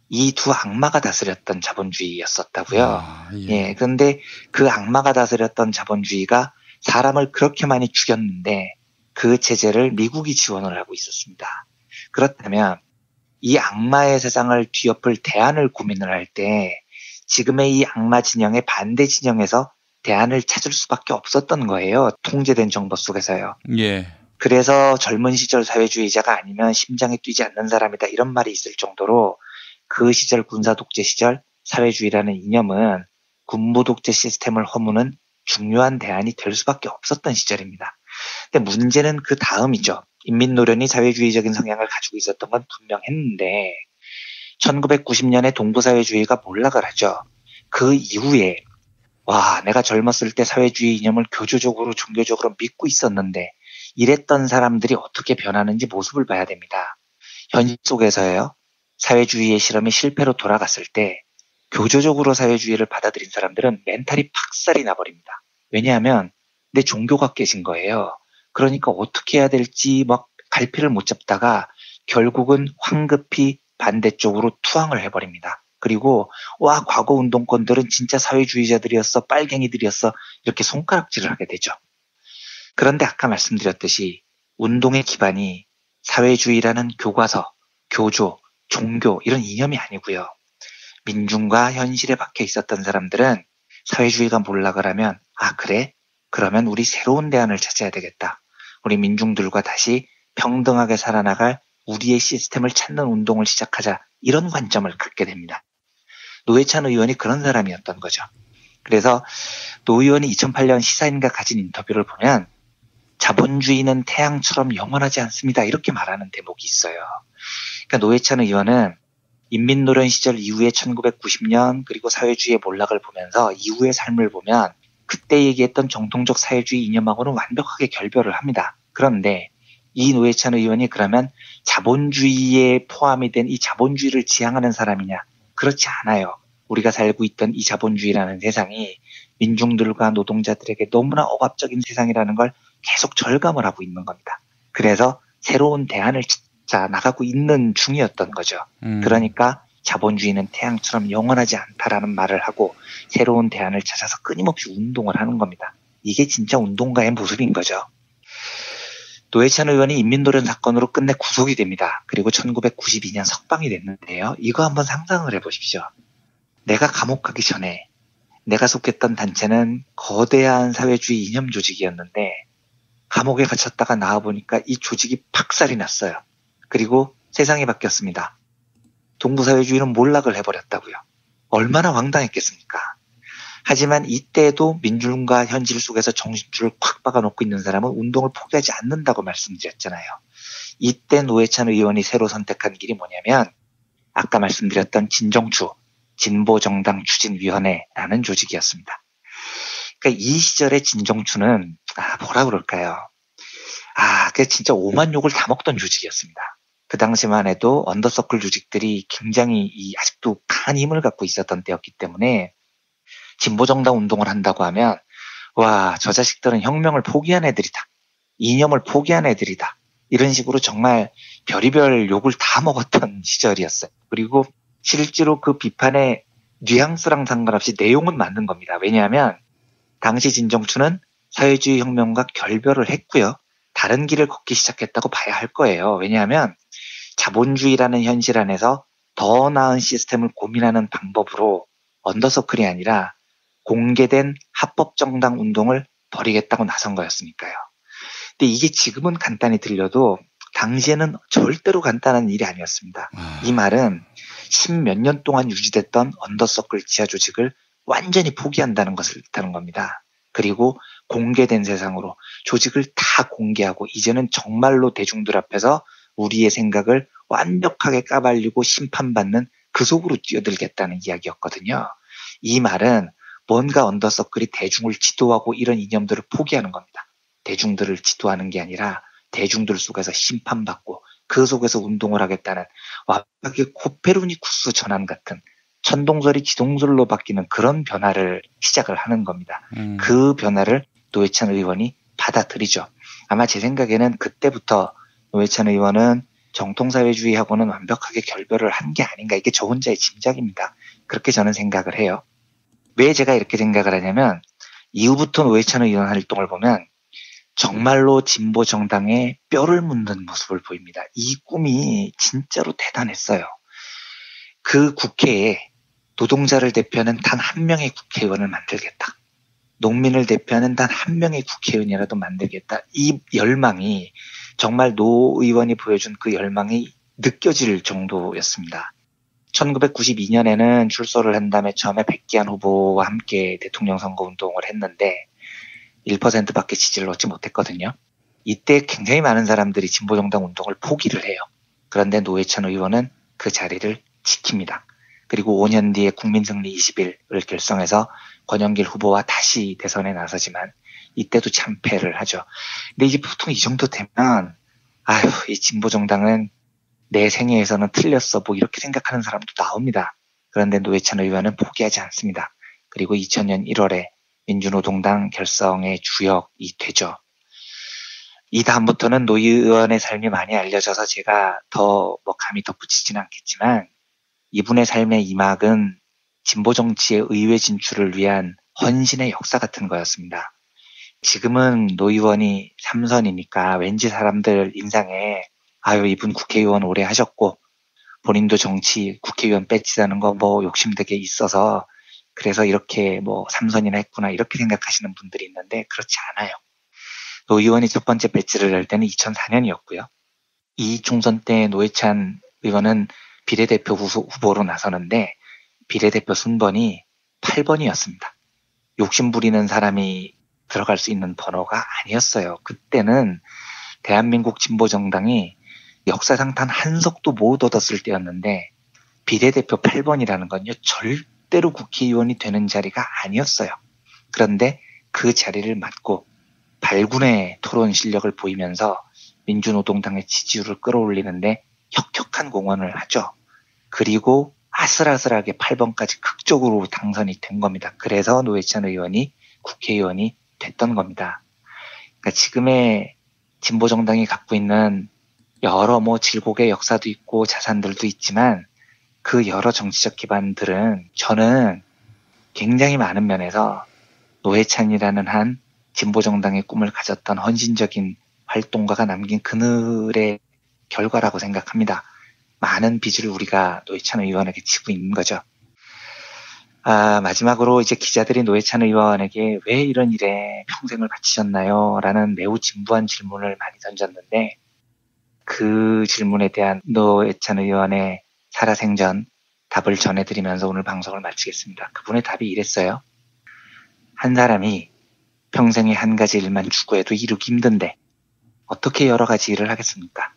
Speaker 2: 이 두 악마가 다스렸던 자본주의였었다고요. 예. 그런데 그 악마가 다스렸던 자본주의가 사람을 그렇게 많이 죽였는데 그 체제를 미국이 지원을 하고 있었습니다. 그렇다면 이 악마의 세상을 뒤엎을 대안을 고민을 할 때 지금의 이 악마 진영의 반대 진영에서 대안을 찾을 수밖에 없었던 거예요. 통제된 정보 속에서요.
Speaker 6: 예.
Speaker 2: 그래서 젊은 시절 사회주의자가 아니면 심장이 뛰지 않는 사람이다 이런 말이 있을 정도로 그 시절 군사 독재 시절 사회주의라는 이념은 군부 독재 시스템을 허무는 중요한 대안이 될 수밖에 없었던 시절입니다. 근데 문제는 그 다음이죠. 인민노련이 사회주의적인 성향을 가지고 있었던 건 분명했는데 1990년에 동부사회주의가 몰락을 하죠. 그 이후에 와 내가 젊었을 때 사회주의 이념을 교조적으로 종교적으로 믿고 있었는데 이랬던 사람들이 어떻게 변하는지 모습을 봐야 됩니다. 현실 속에서요. 사회주의의 실험이 실패로 돌아갔을 때 교조적으로 사회주의를 받아들인 사람들은 멘탈이 박살이 나버립니다. 왜냐하면 내 종교가 깨진 거예요. 그러니까 어떻게 해야 될지 막 갈피를 못 잡다가 결국은 황급히 반대쪽으로 투항을 해버립니다. 그리고 와 과거 운동권들은 진짜 사회주의자들이었어 빨갱이들이었어 이렇게 손가락질을 하게 되죠. 그런데 아까 말씀드렸듯이 운동의 기반이 사회주의라는 교과서, 교조, 종교 이런 이념이 아니고요. 민중과 현실에 박혀 있었던 사람들은 사회주의가 몰락을 하면 아 그래? 그러면 우리 새로운 대안을 찾아야 되겠다. 우리 민중들과 다시 평등하게 살아나갈 우리의 시스템을 찾는 운동을 시작하자. 이런 관점을 갖게 됩니다. 노회찬 의원이 그런 사람이었던 거죠. 그래서 노 의원이 2008년 시사인과 가진 인터뷰를 보면 자본주의는 태양처럼 영원하지 않습니다. 이렇게 말하는 대목이 있어요. 그러니까 노회찬 의원은 인민노련 시절 이후에 1990년 그리고 사회주의의 몰락을 보면서 이후의 삶을 보면 그때 얘기했던 정통적 사회주의 이념하고는 완벽하게 결별을 합니다. 그런데 이 노회찬 의원이 그러면 자본주의에 포함이 된 이 자본주의를 지향하는 사람이냐? 그렇지 않아요. 우리가 살고 있던 이 자본주의라는 세상이 민중들과 노동자들에게 너무나 억압적인 세상이라는 걸 계속 절감을 하고 있는 겁니다. 그래서 새로운 대안을 찾아 나가고 있는 중이었던 거죠.
Speaker 6: 음.
Speaker 2: 그러니까 자본주의는 태양처럼 영원하지 않다라는 말을 하고 새로운 대안을 찾아서 끊임없이 운동을 하는 겁니다. 이게 진짜 운동가의 모습인 거죠. 노회찬 의원이 인민노련 사건으로 끝내 구속이 됩니다. 그리고 1992년 석방이 됐는데요. 이거 한번 상상을 해보십시오. 내가 감옥 가기 전에 내가 속했던 단체는 거대한 사회주의 이념 조직이었는데 감옥에 갇혔다가 나와보니까 이 조직이 박살이 났어요. 그리고 세상이 바뀌었습니다. 동부사회주의는 몰락을 해버렸다고요. 얼마나 황당했겠습니까? 하지만 이때도 민중과 현실 속에서 정신줄을 콱 박아놓고 있는 사람은 운동을 포기하지 않는다고 말씀드렸잖아요. 이때 노회찬 의원이 새로 선택한 길이 뭐냐면 아까 말씀드렸던 진정추 진보정당 추진위원회라는 조직이었습니다. 그러니까 이 시절의 진정추는 아 뭐라 그럴까요? 아, 그 진짜 오만 욕을 다 먹던 조직이었습니다. 그 당시만 해도 언더서클 조직들이 굉장히 이 아직도 강한 힘을 갖고 있었던 때였기 때문에 진보정당 운동을 한다고 하면 와, 저 자식들은 혁명을 포기한 애들이다. 이념을 포기한 애들이다. 이런 식으로 정말 별의별 욕을 다 먹었던 <laughs> 시절이었어요. 그리고 실제로 그 비판의 뉘앙스랑 상관없이 내용은 맞는 겁니다. 왜냐하면 당시 진정추는 사회주의 혁명과 결별을 했고요. 다른 길을 걷기 시작했다고 봐야 할 거예요. 왜냐하면 자본주의라는 현실 안에서 더 나은 시스템을 고민하는 방법으로 언더서클이 아니라 공개된 합법 정당 운동을 벌이겠다고 나선 거였으니까요. 근데 이게 지금은 간단히 들려도 당시에는 절대로 간단한 일이 아니었습니다. 이 말은 십몇 년 동안 유지됐던 언더서클 지하 조직을 완전히 포기한다는 것을 뜻하는 겁니다. 그리고 공개된 세상으로 조직을 다 공개하고 이제는 정말로 대중들 앞에서 우리의 생각을 완벽하게 까발리고 심판받는 그 속으로 뛰어들겠다는 이야기였거든요. 이 말은 뭔가 언더서클이 대중을 지도하고 이런 이념들을 포기하는 겁니다. 대중들을 지도하는 게 아니라 대중들 속에서 심판받고 그 속에서 운동을 하겠다는 완벽하게 코페르니쿠스 전환 같은 천동설이 지동설로 바뀌는 그런 변화를 시작을 하는 겁니다.
Speaker 6: 음.
Speaker 2: 그 변화를 노회찬 의원이 받아들이죠. 아마 제 생각에는 그때부터 노회찬 의원은 정통사회주의하고는 완벽하게 결별을 한 게 아닌가 이게 저 혼자의 짐작입니다. 그렇게 저는 생각을 해요. 왜 제가 이렇게 생각을 하냐면 이후부터 노회찬 의원 활동을 보면 정말로 진보 정당에 뼈를 묻는 모습을 보입니다. 이 꿈이 진짜로 대단했어요. 그 국회에 노동자를 대표하는 단 한 명의 국회의원을 만들겠다. 농민을 대표하는 단 한 명의 국회의원이라도 만들겠다. 이 열망이 정말 노 의원이 보여준 그 열망이 느껴질 정도였습니다. 1992년에는 출소를 한 다음에 처음에 백기환 후보와 함께 대통령 선거 운동을 했는데 1%밖에 지지를 얻지 못했거든요. 이때 굉장히 많은 사람들이 진보정당 운동을 포기를 해요. 그런데 노회찬 의원은 그 자리를 지킵니다. 그리고 5년 뒤에 국민승리 20일을 결성해서 권영길 후보와 다시 대선에 나서지만 이때도 참패를 하죠. 근데 이제 보통 이 정도 되면 아휴 이 진보 정당은 내 생애에서는 틀렸어 뭐 이렇게 생각하는 사람도 나옵니다. 그런데 노회찬 의원은 포기하지 않습니다. 그리고 2000년 1월에 민주노동당 결성의 주역이 되죠. 이 다음부터는 노 의원의 삶이 많이 알려져서 제가 더 뭐 감히 덧붙이지는 않겠지만 이분의 삶의 이막은 진보 정치의 의회 진출을 위한 헌신의 역사 같은 거였습니다. 지금은 노 의원이 3선이니까 왠지 사람들 인상에 아유 이분 국회의원 오래 하셨고 본인도 정치 국회의원 배지다는 거 뭐 욕심되게 있어서 그래서 이렇게 뭐 삼선이나 했구나 이렇게 생각하시는 분들이 있는데 그렇지 않아요. 노 의원이 첫 번째 배지를 할 때는 2004년이었고요. 이 총선 때 노회찬 의원은 비례대표 후보로 나서는데 비례대표 순번이 8번이었습니다. 욕심 부리는 사람이 들어갈 수 있는 번호가 아니었어요. 그때는 대한민국 진보정당이 역사상 단 한 석도 못 얻었을 때였는데 비례대표 8번이라는 건요, 절대로 국회의원이 되는 자리가 아니었어요. 그런데 그 자리를 맡고 발군의 토론 실력을 보이면서 민주노동당의 지지율을 끌어올리는데 혁혁한 공헌을 하죠. 그리고 아슬아슬하게 8번까지 극적으로 당선이 된 겁니다. 그래서 노회찬 의원이 국회의원이 됐던 겁니다. 그러니까 지금의 진보 정당이 갖고 있는 여러 뭐 질곡의 역사도 있고 자산들도 있지만 그 여러 정치적 기반들은 저는 굉장히 많은 면에서 노회찬이라는 한 진보 정당의 꿈을 가졌던 헌신적인 활동가가 남긴 그늘의 결과라고 생각합니다. 많은 빚을 우리가 노회찬 의원에게 지고 있는 거죠. 아, 마지막으로 이제 기자들이 노회찬 의원에게 왜 이런 일에 평생을 바치셨나요? 라는 매우 진부한 질문을 많이 던졌는데 그 질문에 대한 노회찬 의원의 살아생전 답을 전해드리면서 오늘 방송을 마치겠습니다. 그분의 답이 이랬어요. 한 사람이 평생에 한 가지 일만 추구해도 이루기 힘든데 어떻게 여러 가지 일을 하겠습니까?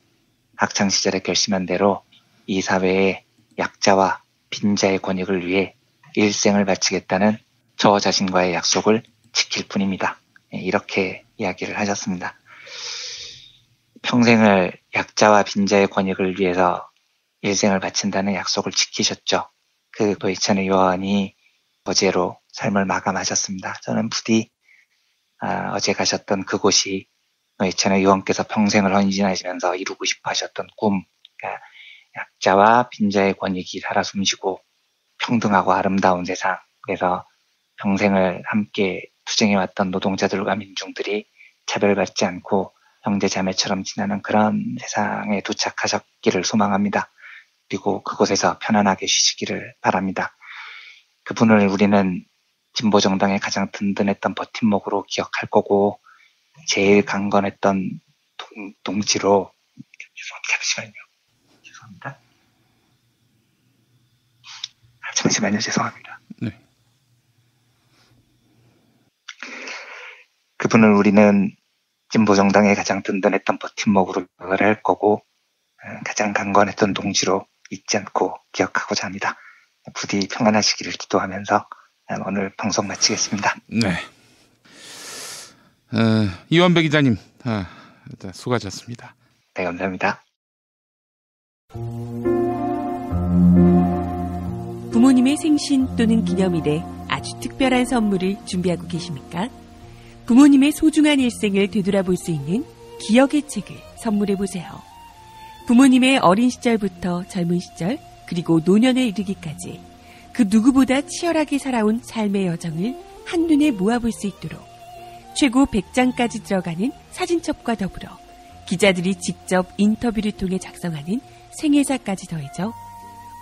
Speaker 2: 학창 시절에 결심한 대로 이 사회의 약자와 빈자의 권익을 위해 일생을 바치겠다는 저 자신과의 약속을 지킬 뿐입니다. 예, 이렇게 이야기를 하셨습니다. 평생을 약자와 빈자의 권익을 위해서 일생을 바친다는 약속을 지키셨죠. 그 노희찬 의원이 어제로 삶을 마감하셨습니다. 저는 부디 아, 어제 가셨던 그곳이 노희찬 의원께서 평생을 헌신하시면서 이루고 싶어 하셨던 꿈, 그러니까 약자와 빈자의 권익이 살아 숨쉬고 평등하고 아름다운 세상, 그래서 평생을 함께 투쟁해왔던 노동자들과 민중들이 차별받지 않고 형제 자매처럼 지나는 그런 세상에 도착하셨기를 소망합니다. 그리고 그곳에서 편안하게 쉬시기를 바랍니다. 그분을 우리는 진보 정당의 가장 든든했던 버팀목으로 기억할 거고 제일 강건했던 동, 동지로 잠시만요. 죄송합니다. 아, 잠시만요. 죄송합니다.
Speaker 6: 네.
Speaker 2: 그분을 우리는 진보정당의 가장 든든했던 버팀목으로 할 거고 어, 가장 강건했던 동지로 잊지 않고 기억하고자 합니다. 부디 평안하시기를 기도하면서 어, 오늘 방송 마치겠습니다.
Speaker 6: 네. 어, 이원배 기자님, 아, 수고하셨습니다.
Speaker 2: 네, 감사합니다.
Speaker 19: 부모님의 생신 또는 기념일에 아주 특별한 선물을 준비하고 계십니까? 부모님의 소중한 일생을 되돌아볼 수 있는 기억의 책을 선물해 보세요. 부모님의 어린 시절부터 젊은 시절, 그리고 노년에 이르기까지 그 누구보다 치열하게 살아온 삶의 여정을 한눈에 모아볼 수 있도록 최고 100장까지 들어가는 사진첩과 더불어 기자들이 직접 인터뷰를 통해 작성하는 생애사까지 더해져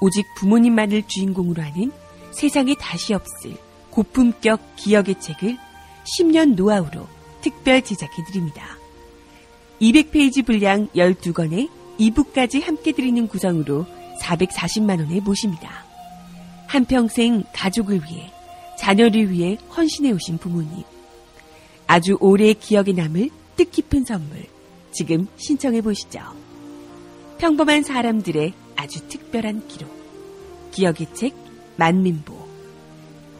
Speaker 19: 오직 부모님만을 주인공으로 하는 세상에 다시 없을 고품격 기억의 책을 10년 노하우로 특별 제작해드립니다. 200페이지 분량 12권에 2부까지 함께 드리는 구성으로 440만원에 모십니다. 한평생 가족을 위해, 자녀를 위해 헌신해 오신 부모님. 아주 오래 기억에 남을 뜻깊은 선물. 지금 신청해 보시죠. 평범한 사람들의 아주 특별한 기록. 기억의 책 만민보.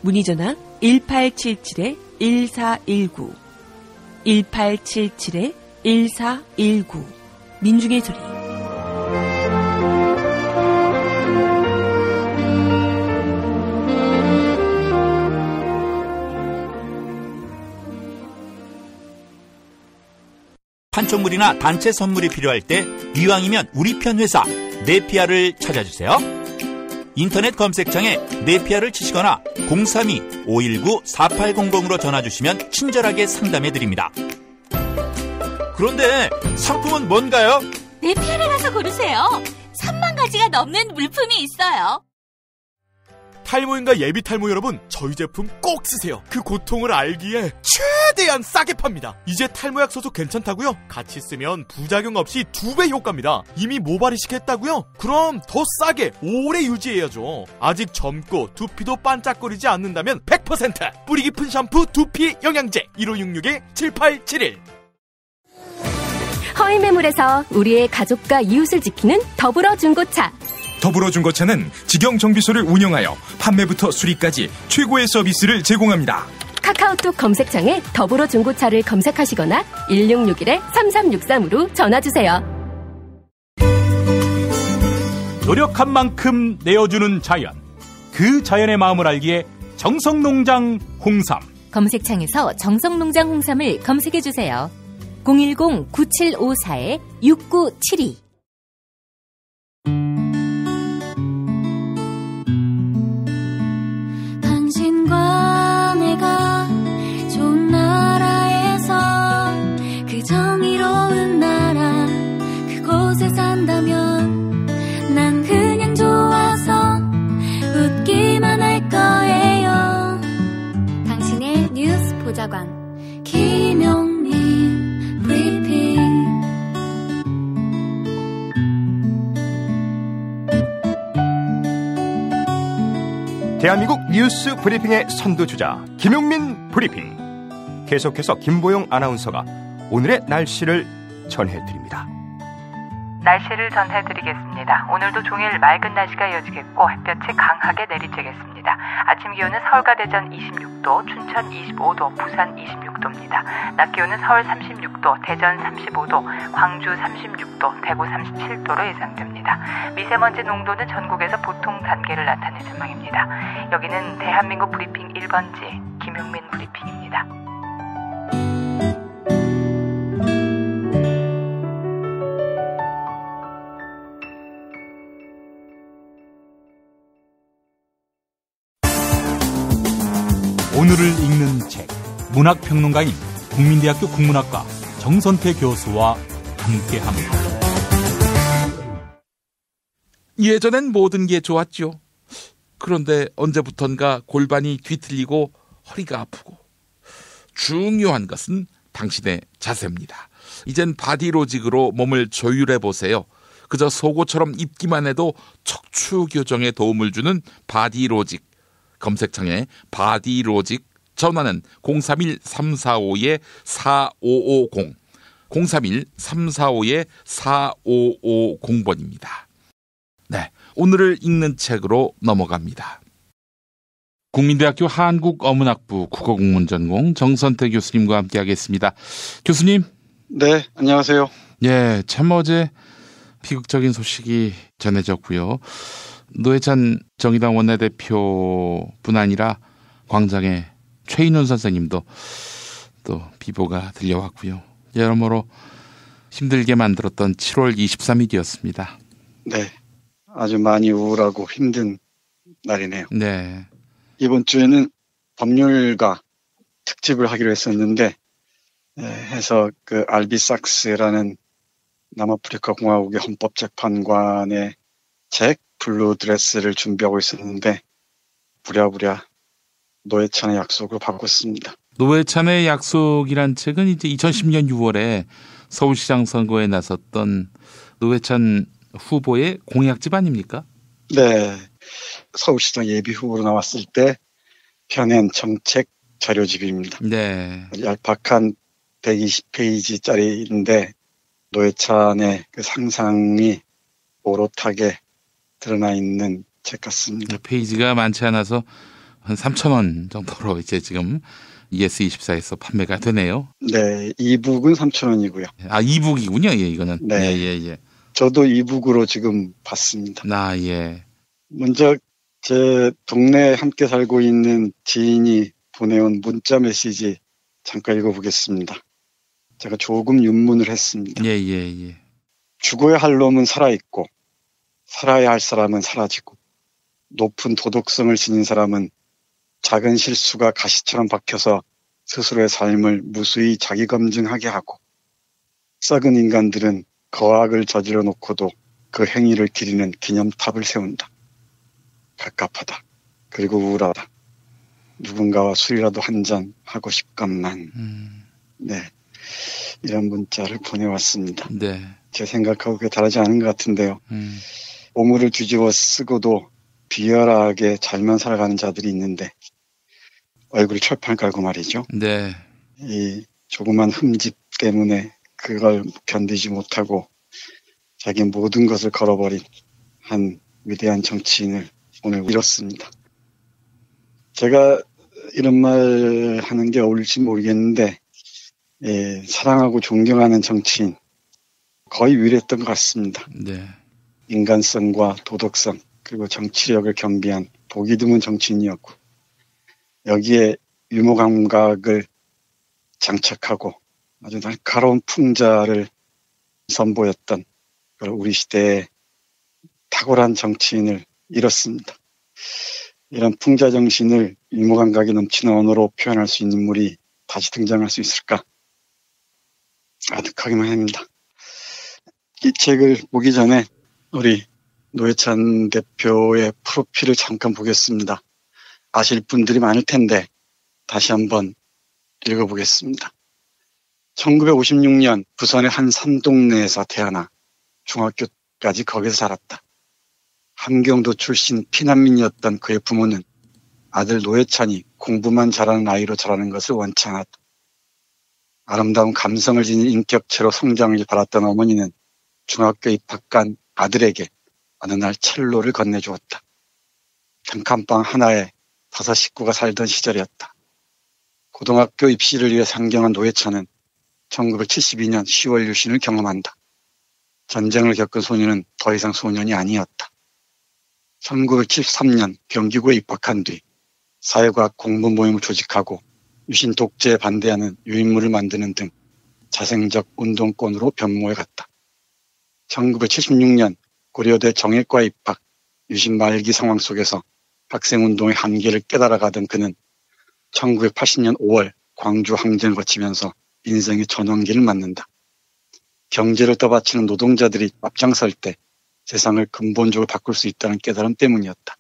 Speaker 19: 문의 전화 1877-1419 1877-1419 민중의 소리
Speaker 20: 판촉물이나 단체 선물이 필요할 때 이왕이면 우리 편 회사 네피아를 찾아주세요. 인터넷 검색창에 네피아를 치시거나 032-519-4800으로 전화주시면 친절하게 상담해드립니다. 그런데 상품은 뭔가요?
Speaker 21: 네피아를 가서 고르세요. 3만 가지가 넘는 물품이 있어요.
Speaker 15: 탈모인가 예비 탈모 여러분, 저희 제품 꼭 쓰세요. 그 고통을 알기에 최대한 싸게 팝니다. 이제 탈모약 써도 괜찮다고요? 같이 쓰면 부작용 없이 두 배 효과입니다. 이미 모발 이식 했다고요? 그럼 더 싸게 오래 유지해야죠. 아직 젊고 두피도 반짝거리지 않는다면 100% 뿌리 깊은 샴푸 두피 영양제 1566-7871
Speaker 18: 허위 매물에서 우리의 가족과 이웃을 지키는 더불어 중고차.
Speaker 22: 더불어중고차는 직영 정비소를 운영하여 판매부터 수리까지 최고의 서비스를 제공합니다.
Speaker 18: 카카오톡 검색창에 더불어 중고차를 검색하시거나 1661-3363으로 전화주세요.
Speaker 7: 노력한 만큼 내어주는 자연. 그 자연의 마음을 알기에 정성농장 홍삼.
Speaker 1: 검색창에서 정성농장 홍삼을 검색해주세요. 010-9754-6972
Speaker 23: 대한민국 뉴스 브리핑의 선두주자 김용민 브리핑. 계속해서 김보영 아나운서가 오늘의 날씨를 전해드립니다.
Speaker 24: 날씨를 전해드리겠습니다. 오늘도 종일 맑은 날씨가 이어지겠고 햇볕이 강하게 내리쬐겠습니다. 아침 기온은 서울과 대전 26도, 춘천 25도, 부산 26도입니다. 낮 기온은 서울 36도, 대전 35도, 광주 36도, 대구 37도로 예상됩니다. 미세먼지 농도는 전국에서 보통 단계를 나타낼 전망입니다. 여기는 대한민국 브리핑 1번지 김용민 브리핑입니다.
Speaker 7: 문학평론가인 국민대학교 국문학과 정선태 교수와 함께합니다.
Speaker 6: 예전엔 모든 게 좋았죠. 그런데 언제부턴가 골반이 뒤틀리고 허리가 아프고 중요한 것은 당신의 자세입니다. 이젠 바디로직으로 몸을 조율해 보세요. 그저 속옷처럼 입기만 해도 척추 교정에 도움을 주는 바디로직. 검색창에 바디로직 전화는 031-345-4550 031-345-4550번입니다. 네, 오늘을 읽는 책으로 넘어갑니다. 국민대학교 한국어문학부 국어국문 전공 정선태 교수님과 함께하겠습니다. 교수님.
Speaker 3: 네, 안녕하세요.
Speaker 6: 예, 참 어제 비극적인 소식이 전해졌고요. 노회찬 정의당 원내대표뿐 아니라 광장에 최인훈 선생님도 또 비보가 들려왔고요. 여러모로 힘들게 만들었던 7월 23일이었습니다.
Speaker 3: 네, 아주 많이 우울하고 힘든 날이네요.
Speaker 6: 네.
Speaker 3: 이번 주에는 법률가 특집을 하기로 했었는데 예, 해서 그 알비삭스라는 남아프리카 공화국의 헌법재판관의 책 블루 드레스를 준비하고 있었는데 부랴부랴 노회찬의 약속을 바꿨습니다.
Speaker 6: 노회찬의 약속이란 책은 이제 2010년 6월에 서울시장 선거에 나섰던 노회찬 후보의 공약집 아닙니까?
Speaker 3: 네. 서울시장 예비 후보로 나왔을 때 펴낸 정책 자료집입니다.
Speaker 6: 네.
Speaker 3: 얄팍한 120페이지짜리인데 노회찬의 그 상상이 오롯하게 드러나 있는 책 같습니다.
Speaker 6: 페이지가 많지 않아서 한 3천 원 정도로 이제 지금 ES24에서 판매가 되네요.
Speaker 3: 네, 이북은 3,000원이고요.
Speaker 6: 아, 이북이군요. 예, 이거는.
Speaker 3: 네.
Speaker 6: 예, 예, 예.
Speaker 3: 저도 이북으로 지금 봤습니다.
Speaker 6: 아, 예.
Speaker 3: 먼저 제 동네에 함께 살고 있는 지인이 보내온 문자 메시지 잠깐 읽어보겠습니다. 제가 조금 윤문을 했습니다.
Speaker 6: 예, 예, 예.
Speaker 3: 죽어야 할 놈은 살아있고 살아야 할 사람은 사라지고 높은 도덕성을 지닌 사람은 작은 실수가 가시처럼 박혀서 스스로의 삶을 무수히 자기 검증하게 하고 썩은 인간들은 거악을 저질러 놓고도 그 행위를 기리는 기념탑을 세운다. 갑갑하다. 그리고 우울하다. 누군가와 술이라도 한 잔 하고 싶건만. 네. 이런 문자를 보내왔습니다.
Speaker 6: 네.
Speaker 3: 제 생각하고 그게 다르지 않은 것 같은데요.
Speaker 6: 음.
Speaker 3: 오물을 뒤집어 쓰고도 비열하게 잘만 살아가는 자들이 있는데 얼굴이 철판 깔고 말이죠.
Speaker 6: 네.
Speaker 3: 이 조그만 흠집 때문에 그걸 견디지 못하고 자기 모든 것을 걸어버린 한 위대한 정치인을 오늘 잃었습니다. 제가 이런 말 하는 게 어울릴지 모르겠는데, 예, 사랑하고 존경하는 정치인, 거의 유일했던 것 같습니다.
Speaker 6: 네.
Speaker 3: 인간성과 도덕성, 그리고 정치력을 겸비한 보기 드문 정치인이었고, 여기에 유머 감각을 장착하고 아주 날카로운 풍자를 선보였던 우리 시대의 탁월한 정치인을 잃었습니다. 이런 풍자 정신을 유머 감각이 넘치는 언어로 표현할 수 있는 인물이 다시 등장할 수 있을까? 아득하기만 합니다. 이 책을 보기 전에 우리 노회찬 대표의 프로필을 잠깐 보겠습니다. 아실 분들이 많을 텐데 다시 한번 읽어보겠습니다. 1956년 부산의 한 산동네에서 태어나 중학교까지 거기서 살았다. 함경도 출신 피난민이었던 그의 부모는 아들 노회찬이 공부만 잘하는 아이로 자라는 것을 원치 않았다. 아름다운 감성을 지닌 인격체로 성장을 바랐던 어머니는 중학교 입학한 아들에게 어느 날 첼로를 건네주었다. 단칸방 하나에 다섯 식구가 살던 시절이었다. 고등학교 입시를 위해 상경한 노회찬은 1972년 10월 유신을 경험한다. 전쟁을 겪은 소년은 더 이상 소년이 아니었다. 1973년 경기구에 입학한 뒤 사회과학 공부 모임을 조직하고 유신 독재에 반대하는 유인물을 만드는 등 자생적 운동권으로 변모해 갔다. 1976년 고려대 정예과 입학, 유신 말기 상황 속에서 학생운동의 한계를 깨달아가던 그는 1980년 5월 광주 항쟁을 거치면서 인생의 전환기를 맞는다. 경제를 떠받치는 노동자들이 앞장설 때 세상을 근본적으로 바꿀 수 있다는 깨달음 때문이었다.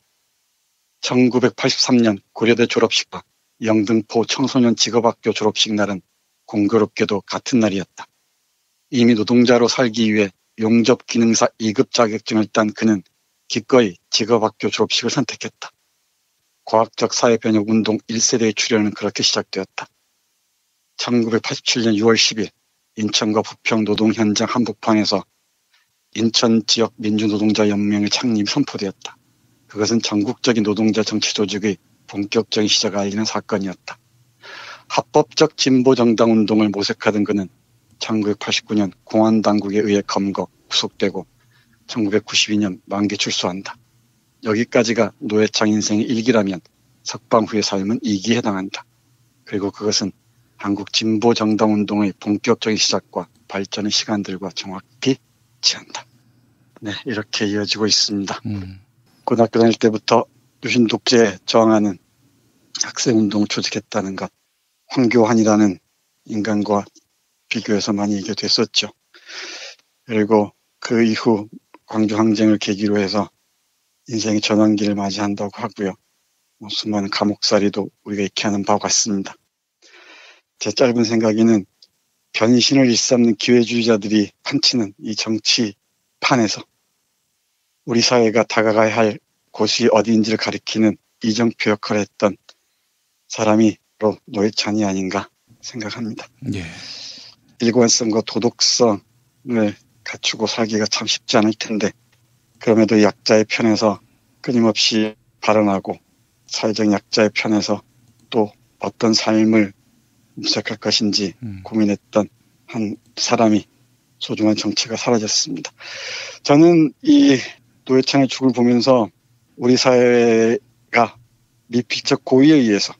Speaker 3: 1983년 고려대 졸업식과 영등포 청소년 직업학교 졸업식 날은 공교롭게도 같은 날이었다. 이미 노동자로 살기 위해 용접 기능사 2급 자격증을 딴 그는 기꺼이 직업학교 졸업식을 선택했다. 과학적 사회변혁 운동 1세대의 출현은 그렇게 시작되었다. 1987년 6월 10일 인천과 부평 노동 현장 한복판에서 인천 지역 민주노동자 연맹의 창립이 선포되었다. 그것은 전국적인 노동자 정치 조직의 본격적인 시작을 알리는 사건이었다. 합법적 진보 정당 운동을 모색하던 그는 1989년 공안 당국에 의해 검거, 구속되고 1992년 만기 출소한다. 여기까지가 노회창 인생의 일기라면 석방 후의 삶은 이기에 해당한다. 그리고 그것은 한국 진보 정당 운동의 본격적인 시작과 발전의 시간들과 정확히 지한다. 네, 이렇게 이어지고 있습니다.
Speaker 6: 음.
Speaker 3: 고등학교 다닐 때부터 유신 독재에 저항하는 학생 운동을 조직했다는 것, 황교안이라는 인간과 비교해서 많이 이게 됐었죠. 그리고 그 이후 광주 항쟁을 계기로 해서 인생의 전환기를 맞이한다고 하고요. 뭐 수많은 감옥살이도 우리가 익히 하는 바와 같습니다. 제 짧은 생각에는 변신을 일삼는 기회주의자들이 판치는 이 정치판에서 우리 사회가 다가가야 할 곳이 어디인지를 가리키는 이정표 역할을 했던 사람이 바로 노회찬이 아닌가 생각합니다.
Speaker 6: 예.
Speaker 3: 일관성과 도덕성을 갖추고 살기가 참 쉽지 않을 텐데 그럼에도 약자의 편에서 끊임없이 발언하고 사회적 약자의 편에서 또 어떤 삶을 시작할 것인지 고민했던 한 사람이 소중한 정치가 사라졌습니다. 저는 이 노회찬의 죽을 보면서 우리 사회가 미필적 고의에 의해서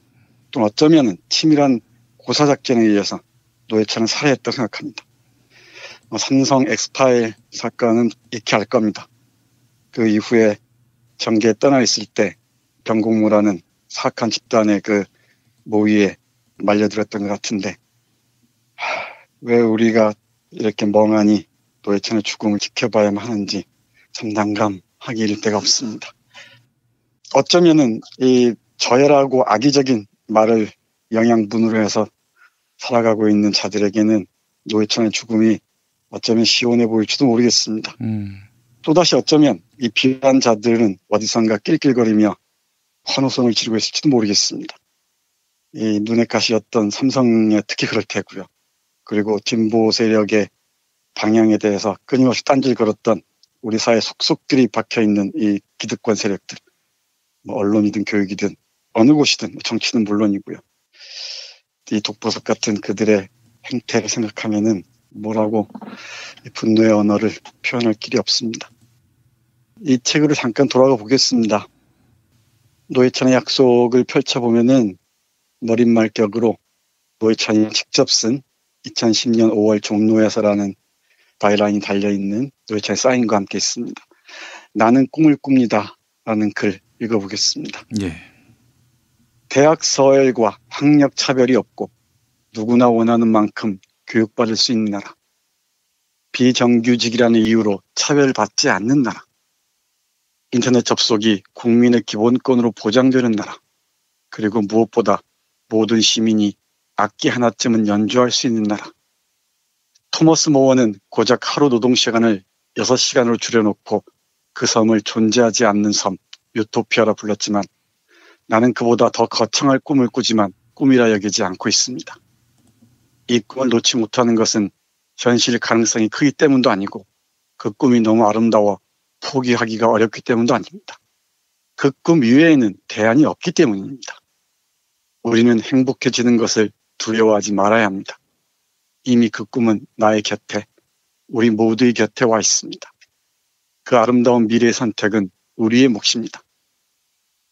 Speaker 3: 또 어쩌면 치밀한 고사작전에 의해서 노회찬은 살해했다고 생각합니다. 어, 삼성 엑스파일 사건은 익히 알 겁니다. 그 이후에 전계에 떠나 있을 때 병공무라는 사악한 집단의 그 모의에 말려들었던 것 같은데 하, 왜 우리가 이렇게 멍하니 노회찬의 죽음을 지켜봐야만 하는지 참 난감하기 데가 없습니다. 어쩌면은 이 저열하고 악의적인 말을 영양분으로 해서 살아가고 있는 자들에게는 노회찬의 죽음이 어쩌면 시원해 보일지도 모르겠습니다.
Speaker 6: 음.
Speaker 3: 또다시 어쩌면 이 비난 자들은 어디선가 낄낄거리며 환호성을 지르고 있을지도 모르겠습니다. 이 눈의 가시였던 삼성에 특히 그럴 테고요. 그리고 진보 세력의 방향에 대해서 끊임없이 딴질 걸었던 우리 사회 속속들이 박혀 있는 이 기득권 세력들, 뭐 언론이든 교육이든 어느 곳이든 정치는 물론이고요. 이 독보석 같은 그들의 행태를 생각하면은 뭐라고 분노의 언어를 표현할 길이 없습니다. 이 책으로 잠깐 돌아가 보겠습니다. 노회찬의 약속을 펼쳐보면은 머릿말격으로 노회찬이 직접 쓴 2010년 5월 종로에서라는 byline이 달려있는 노회찬의 사인과 함께 있습니다. 나는 꿈을 꿉니다. 라는 글 읽어보겠습니다.
Speaker 6: 예.
Speaker 3: 대학 서열과 학력 차별이 없고 누구나 원하는 만큼 교육받을 수 있는 나라. 비정규직이라는 이유로 차별받지 않는 나라. 인터넷 접속이 국민의 기본권으로 보장되는 나라. 그리고 무엇보다 모든 시민이 악기 하나쯤은 연주할 수 있는 나라. 토머스 모어는 고작 하루 노동 시간을 6시간으로 줄여놓고 그 섬을 존재하지 않는 섬, 유토피아라 불렀지만 나는 그보다 더 거창할 꿈을 꾸지만 꿈이라 여기지 않고 있습니다. 이 꿈을 놓지 못하는 것은 현실 가능성이 크기 때문도 아니고 그 꿈이 너무 아름다워 포기하기가 어렵기 때문도 아닙니다. 그 꿈 이외에는 대안이 없기 때문입니다. 우리는 행복해지는 것을 두려워하지 말아야 합니다. 이미 그 꿈은 나의 곁에, 우리 모두의 곁에 와 있습니다. 그 아름다운 미래의 선택은 우리의 몫입니다.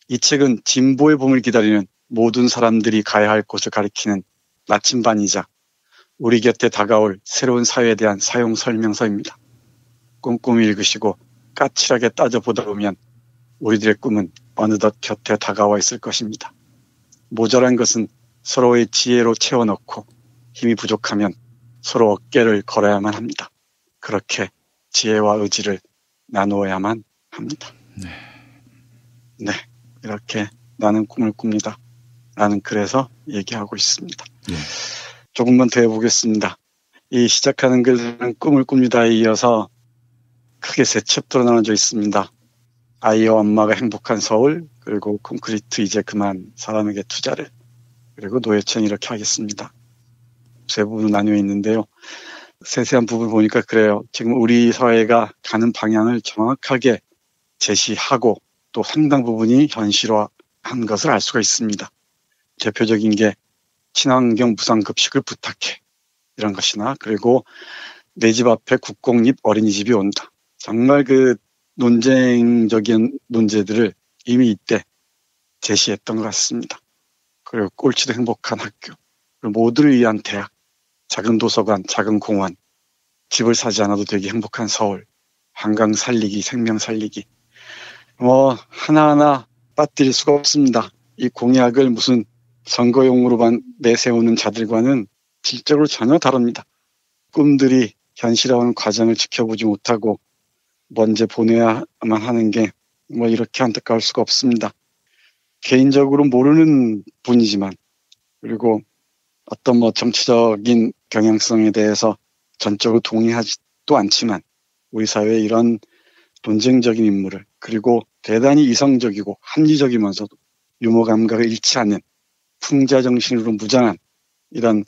Speaker 3: 이 책은 진보의 봄을 기다리는 모든 사람들이 가야 할 곳을 가리키는 나침반이자 우리 곁에 다가올 새로운 사회에 대한 사용 설명서입니다. 꼼꼼히 읽으시고 까칠하게 따져보다 보면 우리들의 꿈은 어느덧 곁에 다가와 있을 것입니다. 모자란 것은 서로의 지혜로 채워넣고 힘이 부족하면 서로 어깨를 걸어야만 합니다. 그렇게 지혜와 의지를 나누어야만 합니다.
Speaker 6: 네.
Speaker 3: 네. 이렇게 나는 꿈을 꿉니다. 라는 글에서 얘기하고 있습니다.
Speaker 6: 예.
Speaker 3: 조금만 더 해보겠습니다. 이 시작하는 글은 꿈을 꿉니다에 이어서 크게 세 챕터로 나눠져 있습니다. 아이와 엄마가 행복한 서울, 그리고 콘크리트 이제 그만 사람에게 투자를, 그리고 노예천 이렇게 하겠습니다. 세 부분으로 나뉘어 있는데요. 세세한 부분을 보니까 그래요. 지금 우리 사회가 가는 방향을 정확하게 제시하고 또 상당 부분이 현실화한 것을 알 수가 있습니다. 대표적인 게 친환경 무상급식을 부탁해 이런 것이나 그리고 내 집 앞에 국공립 어린이집이 온다. 정말 그 논쟁적인 논제들을 이미 이때 제시했던 것 같습니다. 그리고 꼴찌도 행복한 학교, 그리고 모두를 위한 대학, 작은 도서관, 작은 공원, 집을 사지 않아도 되게 행복한 서울, 한강 살리기, 생명 살리기, 뭐 하나하나 빠뜨릴 수가 없습니다. 이 공약을 무슨 선거용으로만 내세우는 자들과는 질적으로 전혀 다릅니다. 꿈들이 현실화하는 과정을 지켜보지 못하고 먼저 보내야만 하는 게 뭐 이렇게 안타까울 수가 없습니다. 개인적으로 모르는 분이지만 그리고 어떤 뭐 정치적인 경향성에 대해서 전적으로 동의하지도 않지만 우리 사회에 이런 논쟁적인 인물을 그리고 대단히 이성적이고 합리적이면서도 유머 감각을 잃지 않는 풍자 정신으로 무장한 이런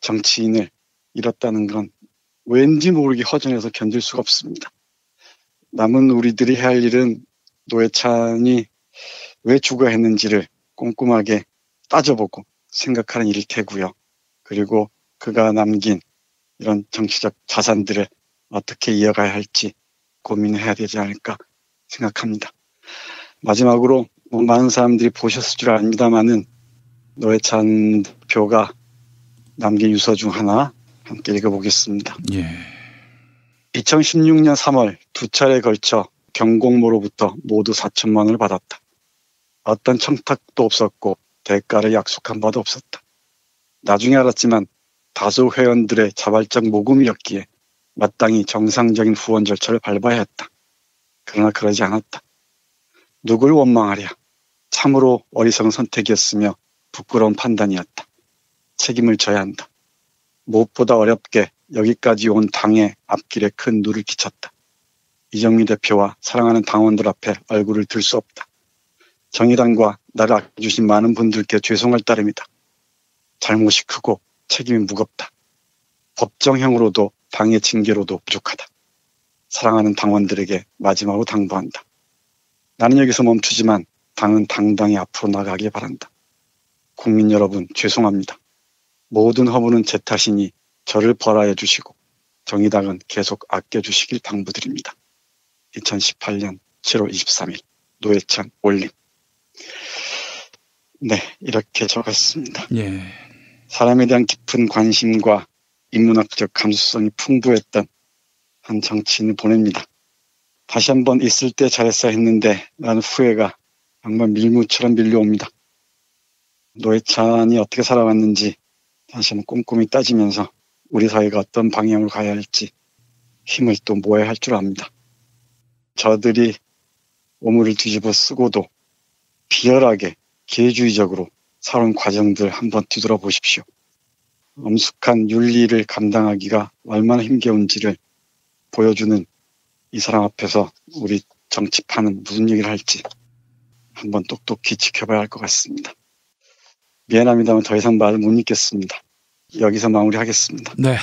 Speaker 3: 정치인을 잃었다는 건 왠지 모르게 허전해서 견딜 수가 없습니다. 남은 우리들이 해야 할 일은 노회찬이 왜 죽어야 했는지를 꼼꼼하게 따져보고 생각하는 일일 테고요. 그리고 그가 남긴 이런 정치적 자산들을 어떻게 이어가야 할지 고민을 해야 되지 않을까 생각합니다. 마지막으로 뭐 많은 사람들이 보셨을 줄 압니다만은 노회찬 대표가 남긴 유서 중 하나 함께 읽어보겠습니다.
Speaker 6: 예.
Speaker 3: 2016년 3월 두 차례 걸쳐 경공모로부터 모두 4천만 원을 받았다. 어떤 청탁도 없었고 대가를 약속한 바도 없었다. 나중에 알았지만 다수 회원들의 자발적 모금이었기에 마땅히 정상적인 후원 절차를 밟아야 했다. 그러나 그러지 않았다. 누굴 원망하랴. 참으로 어리석은 선택이었으며 부끄러운 판단이었다. 책임을 져야 한다. 무엇보다 어렵게 여기까지 온 당의 앞길에 큰 누를 끼쳤다. 이정미 대표와 사랑하는 당원들 앞에 얼굴을 들 수 없다. 정의당과 나를 아껴주신 많은 분들께 죄송할 따름이다. 잘못이 크고 책임이 무겁다. 법정형으로도 당의 징계로도 부족하다. 사랑하는 당원들에게 마지막으로 당부한다. 나는 여기서 멈추지만 당은 당당히 앞으로 나가길 바란다. 국민 여러분 죄송합니다. 모든 허물은 제 탓이니 저를 벌하여 주시고 정의당은 계속 아껴주시길 당부드립니다. 2018년 7월 23일 노회찬 올림 네 이렇게 적었습니다.
Speaker 6: 예.
Speaker 3: 사람에 대한 깊은 관심과 인문학적 감수성이 풍부했던 한 정치인을 보냅니다. 다시 한번 있을 때 잘했어 했는데 라는 후회가 정말 밀무처럼 밀려옵니다. 노회찬이 어떻게 살아왔는지 다시 한번 꼼꼼히 따지면서 우리 사회가 어떤 방향으로 가야 할지 힘을 또 모아야 할 줄 압니다. 저들이 오물을 뒤집어 쓰고도 비열하게 개주의적으로 살아온 과정들 한번 뒤돌아 보십시오. 엄숙한 윤리를 감당하기가 얼마나 힘겨운지를 보여주는 이 사람 앞에서 우리 정치판은 무슨 얘기를 할지 한번 똑똑히 지켜봐야 할 것 같습니다. 미안합니다만 더 이상 말을 못 읽겠습니다. 여기서 마무리하겠습니다.
Speaker 6: 네.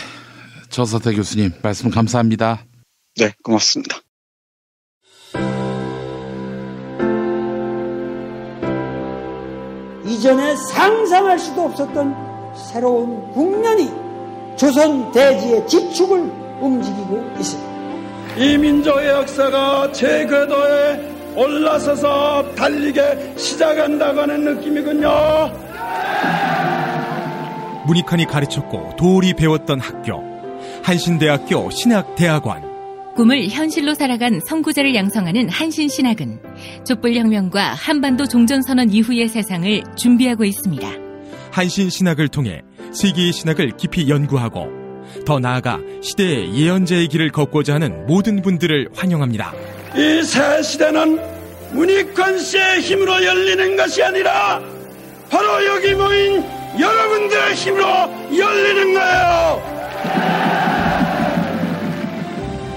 Speaker 6: 저서태 교수님 말씀 감사합니다.
Speaker 3: 네, 고맙습니다.
Speaker 25: 이전에 상상할 수도 없었던 새로운 국면이 조선 대지의 지축을 움직이고 있습니다.
Speaker 26: 이 민족의 역사가 제 궤도에 올라서서 달리게 시작한다고 하는 느낌이군요.
Speaker 22: 문익환이 가르쳤고 도울이 배웠던 학교 한신대학교 신학대학원
Speaker 1: 꿈을 현실로 살아간 선구자를 양성하는 한신신학은 촛불혁명과 한반도 종전선언 이후의 세상을 준비하고 있습니다.
Speaker 22: 한신신학을 통해 세계의 신학을 깊이 연구하고 더 나아가 시대의 예언자의 길을 걷고자 하는 모든 분들을 환영합니다.
Speaker 26: 이 새 시대는 문익환 씨의 힘으로 열리는 것이 아니라 바로 여기 모인 여러분들의 힘으로 열리는 거예요.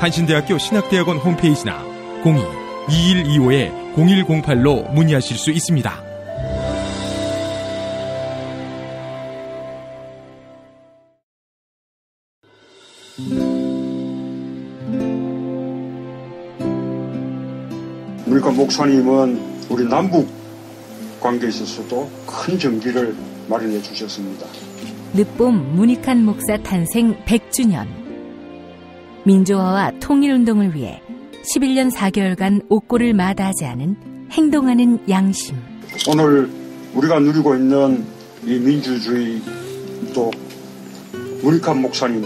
Speaker 22: 한신대학교 신학대학원 홈페이지나 02-2125-0108로 문의하실 수 있습니다.
Speaker 3: 우리가 목사님은 우리 남북 관계에 있어서도 큰 정기를 마련해 주셨습니다.
Speaker 1: 늦봄 문익한 목사 탄생 100주년. 민주화와 통일운동을 위해 11년 4개월간 옥고를 마다하지 않은 행동하는 양심.
Speaker 3: 오늘 우리가 누리고 있는 이 민주주의 또 문익한 목사님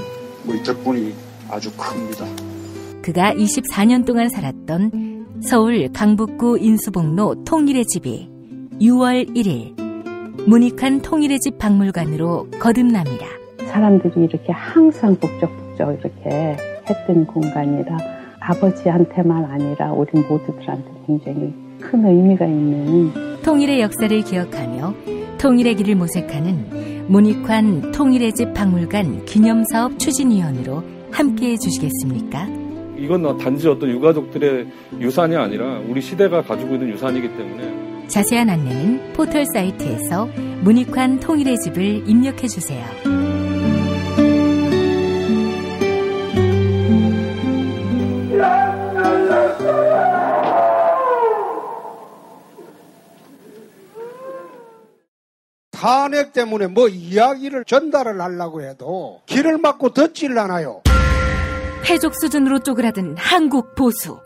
Speaker 3: 의 덕분이 아주 큽니다.
Speaker 1: 그가 24년 동안 살았던 서울 강북구 인수봉로 통일의 집이 6월 1일 문익한 통일의 집 박물관으로 거듭납니다.
Speaker 27: 사람들이 이렇게 항상 북적북적 이렇게 했던 공간이라 아버지한테만 아니라 우리 모두들한테 굉장히 큰 의미가 있는
Speaker 1: 통일의 역사를 기억하며 통일의 길을 모색하는 문익환 통일의 집 박물관 기념사업 추진위원으로 함께해 주시겠습니까?
Speaker 28: 이건 단지 어떤 유가족들의 유산이 아니라 우리 시대가 가지고 있는 유산이기 때문에
Speaker 1: 자세한 안내는 포털 사이트에서 문익환 통일의 집을 입력해 주세요.
Speaker 25: 탄핵 때문에 뭐 이야기를 전달을 하려고 해도 길을 막고 듣질 않아요.
Speaker 1: 해족 수준으로 쪼그라든 한국 보수.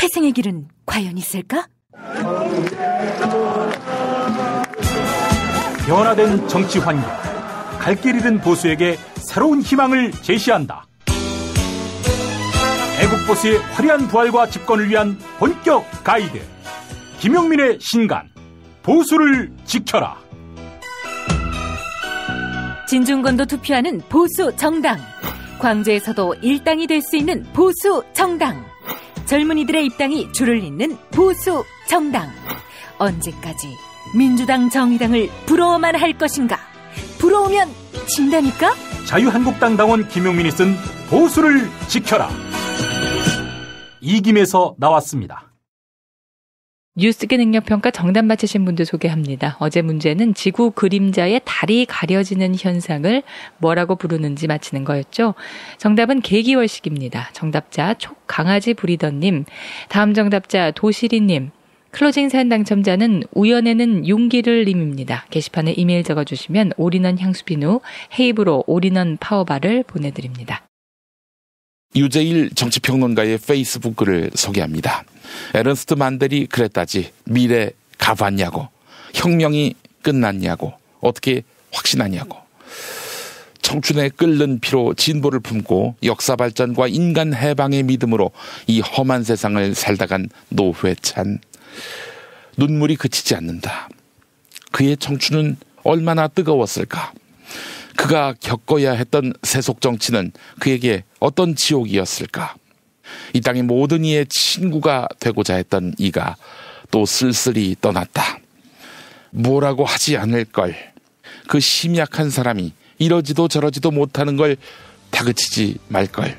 Speaker 1: 회생의 길은 과연 있을까?
Speaker 7: 변화된 정치 환경, 갈 길 잃은 보수에게 새로운 희망을 제시한다. 애국 보수의 화려한 부활과 집권을 위한 본격 가이드. 김용민의 신간, 보수를 지켜라.
Speaker 1: 진중권도 투표하는 보수 정당. 광주에서도 일당이 될 수 있는 보수 정당. 젊은이들의 입당이 줄을 잇는 보수 정당. 언제까지 민주당 정의당을 부러워만 할 것인가? 부러우면 진다니까?
Speaker 7: 자유한국당 당원 김용민이 쓴 보수를 지켜라. 이김에서 나왔습니다.
Speaker 24: 뉴스기 능력평가 정답 맞히신 분들 소개합니다. 어제 문제는 지구 그림자의 달이 가려지는 현상을 뭐라고 부르는지 맞히는 거였죠. 정답은 개기월식입니다. 정답자 촉강아지 부리던님, 다음 정답자 도시리님, closing 사연 당첨자는 우연에는 용기를 님입니다. 게시판에 이메일 적어주시면 올인원 향수비누 헤이브로 올인원 파워바를 보내드립니다.
Speaker 6: 유재일 정치평론가의 페이스북 글을 소개합니다. 에른스트 만델이 그랬다지 미래 가봤냐고 혁명이 끝났냐고 어떻게 확신하냐고 청춘의 끓는 피로 진보를 품고 역사 발전과 인간 해방의 믿음으로 이 험한 세상을 살다간 노회찬 눈물이 그치지 않는다. 그의 청춘은 얼마나 뜨거웠을까? 그가 겪어야 했던 세속 정치는 그에게 어떤 지옥이었을까? 이 땅의 모든 이의 친구가 되고자 했던 이가 또 쓸쓸히 떠났다. 뭐라고 하지 않을 걸. 그 심약한 사람이 이러지도 저러지도 못하는 걸 다그치지 말 걸.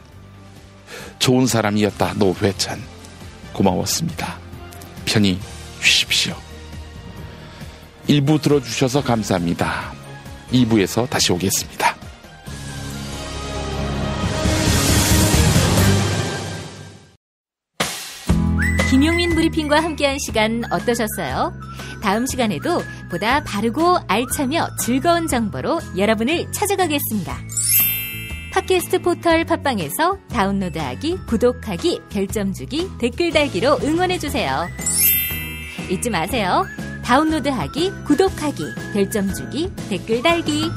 Speaker 6: 좋은 사람이었다, 노회찬. 고마웠습니다. 편히 쉬십시오. 일부 들어주셔서 감사합니다. 2부에서 다시 오겠습니다.
Speaker 1: 브리핑과 함께한 시간 어떠셨어요? 다음 시간에도 보다 바르고 알차며 즐거운 정보로 여러분을 찾아가겠습니다. 팟캐스트 포털 팟빵에서 다운로드하기, 구독하기, 별점 주기, 댓글 달기로 응원해주세요. 잊지 마세요. 다운로드하기, 구독하기, 별점 주기, 댓글 달기.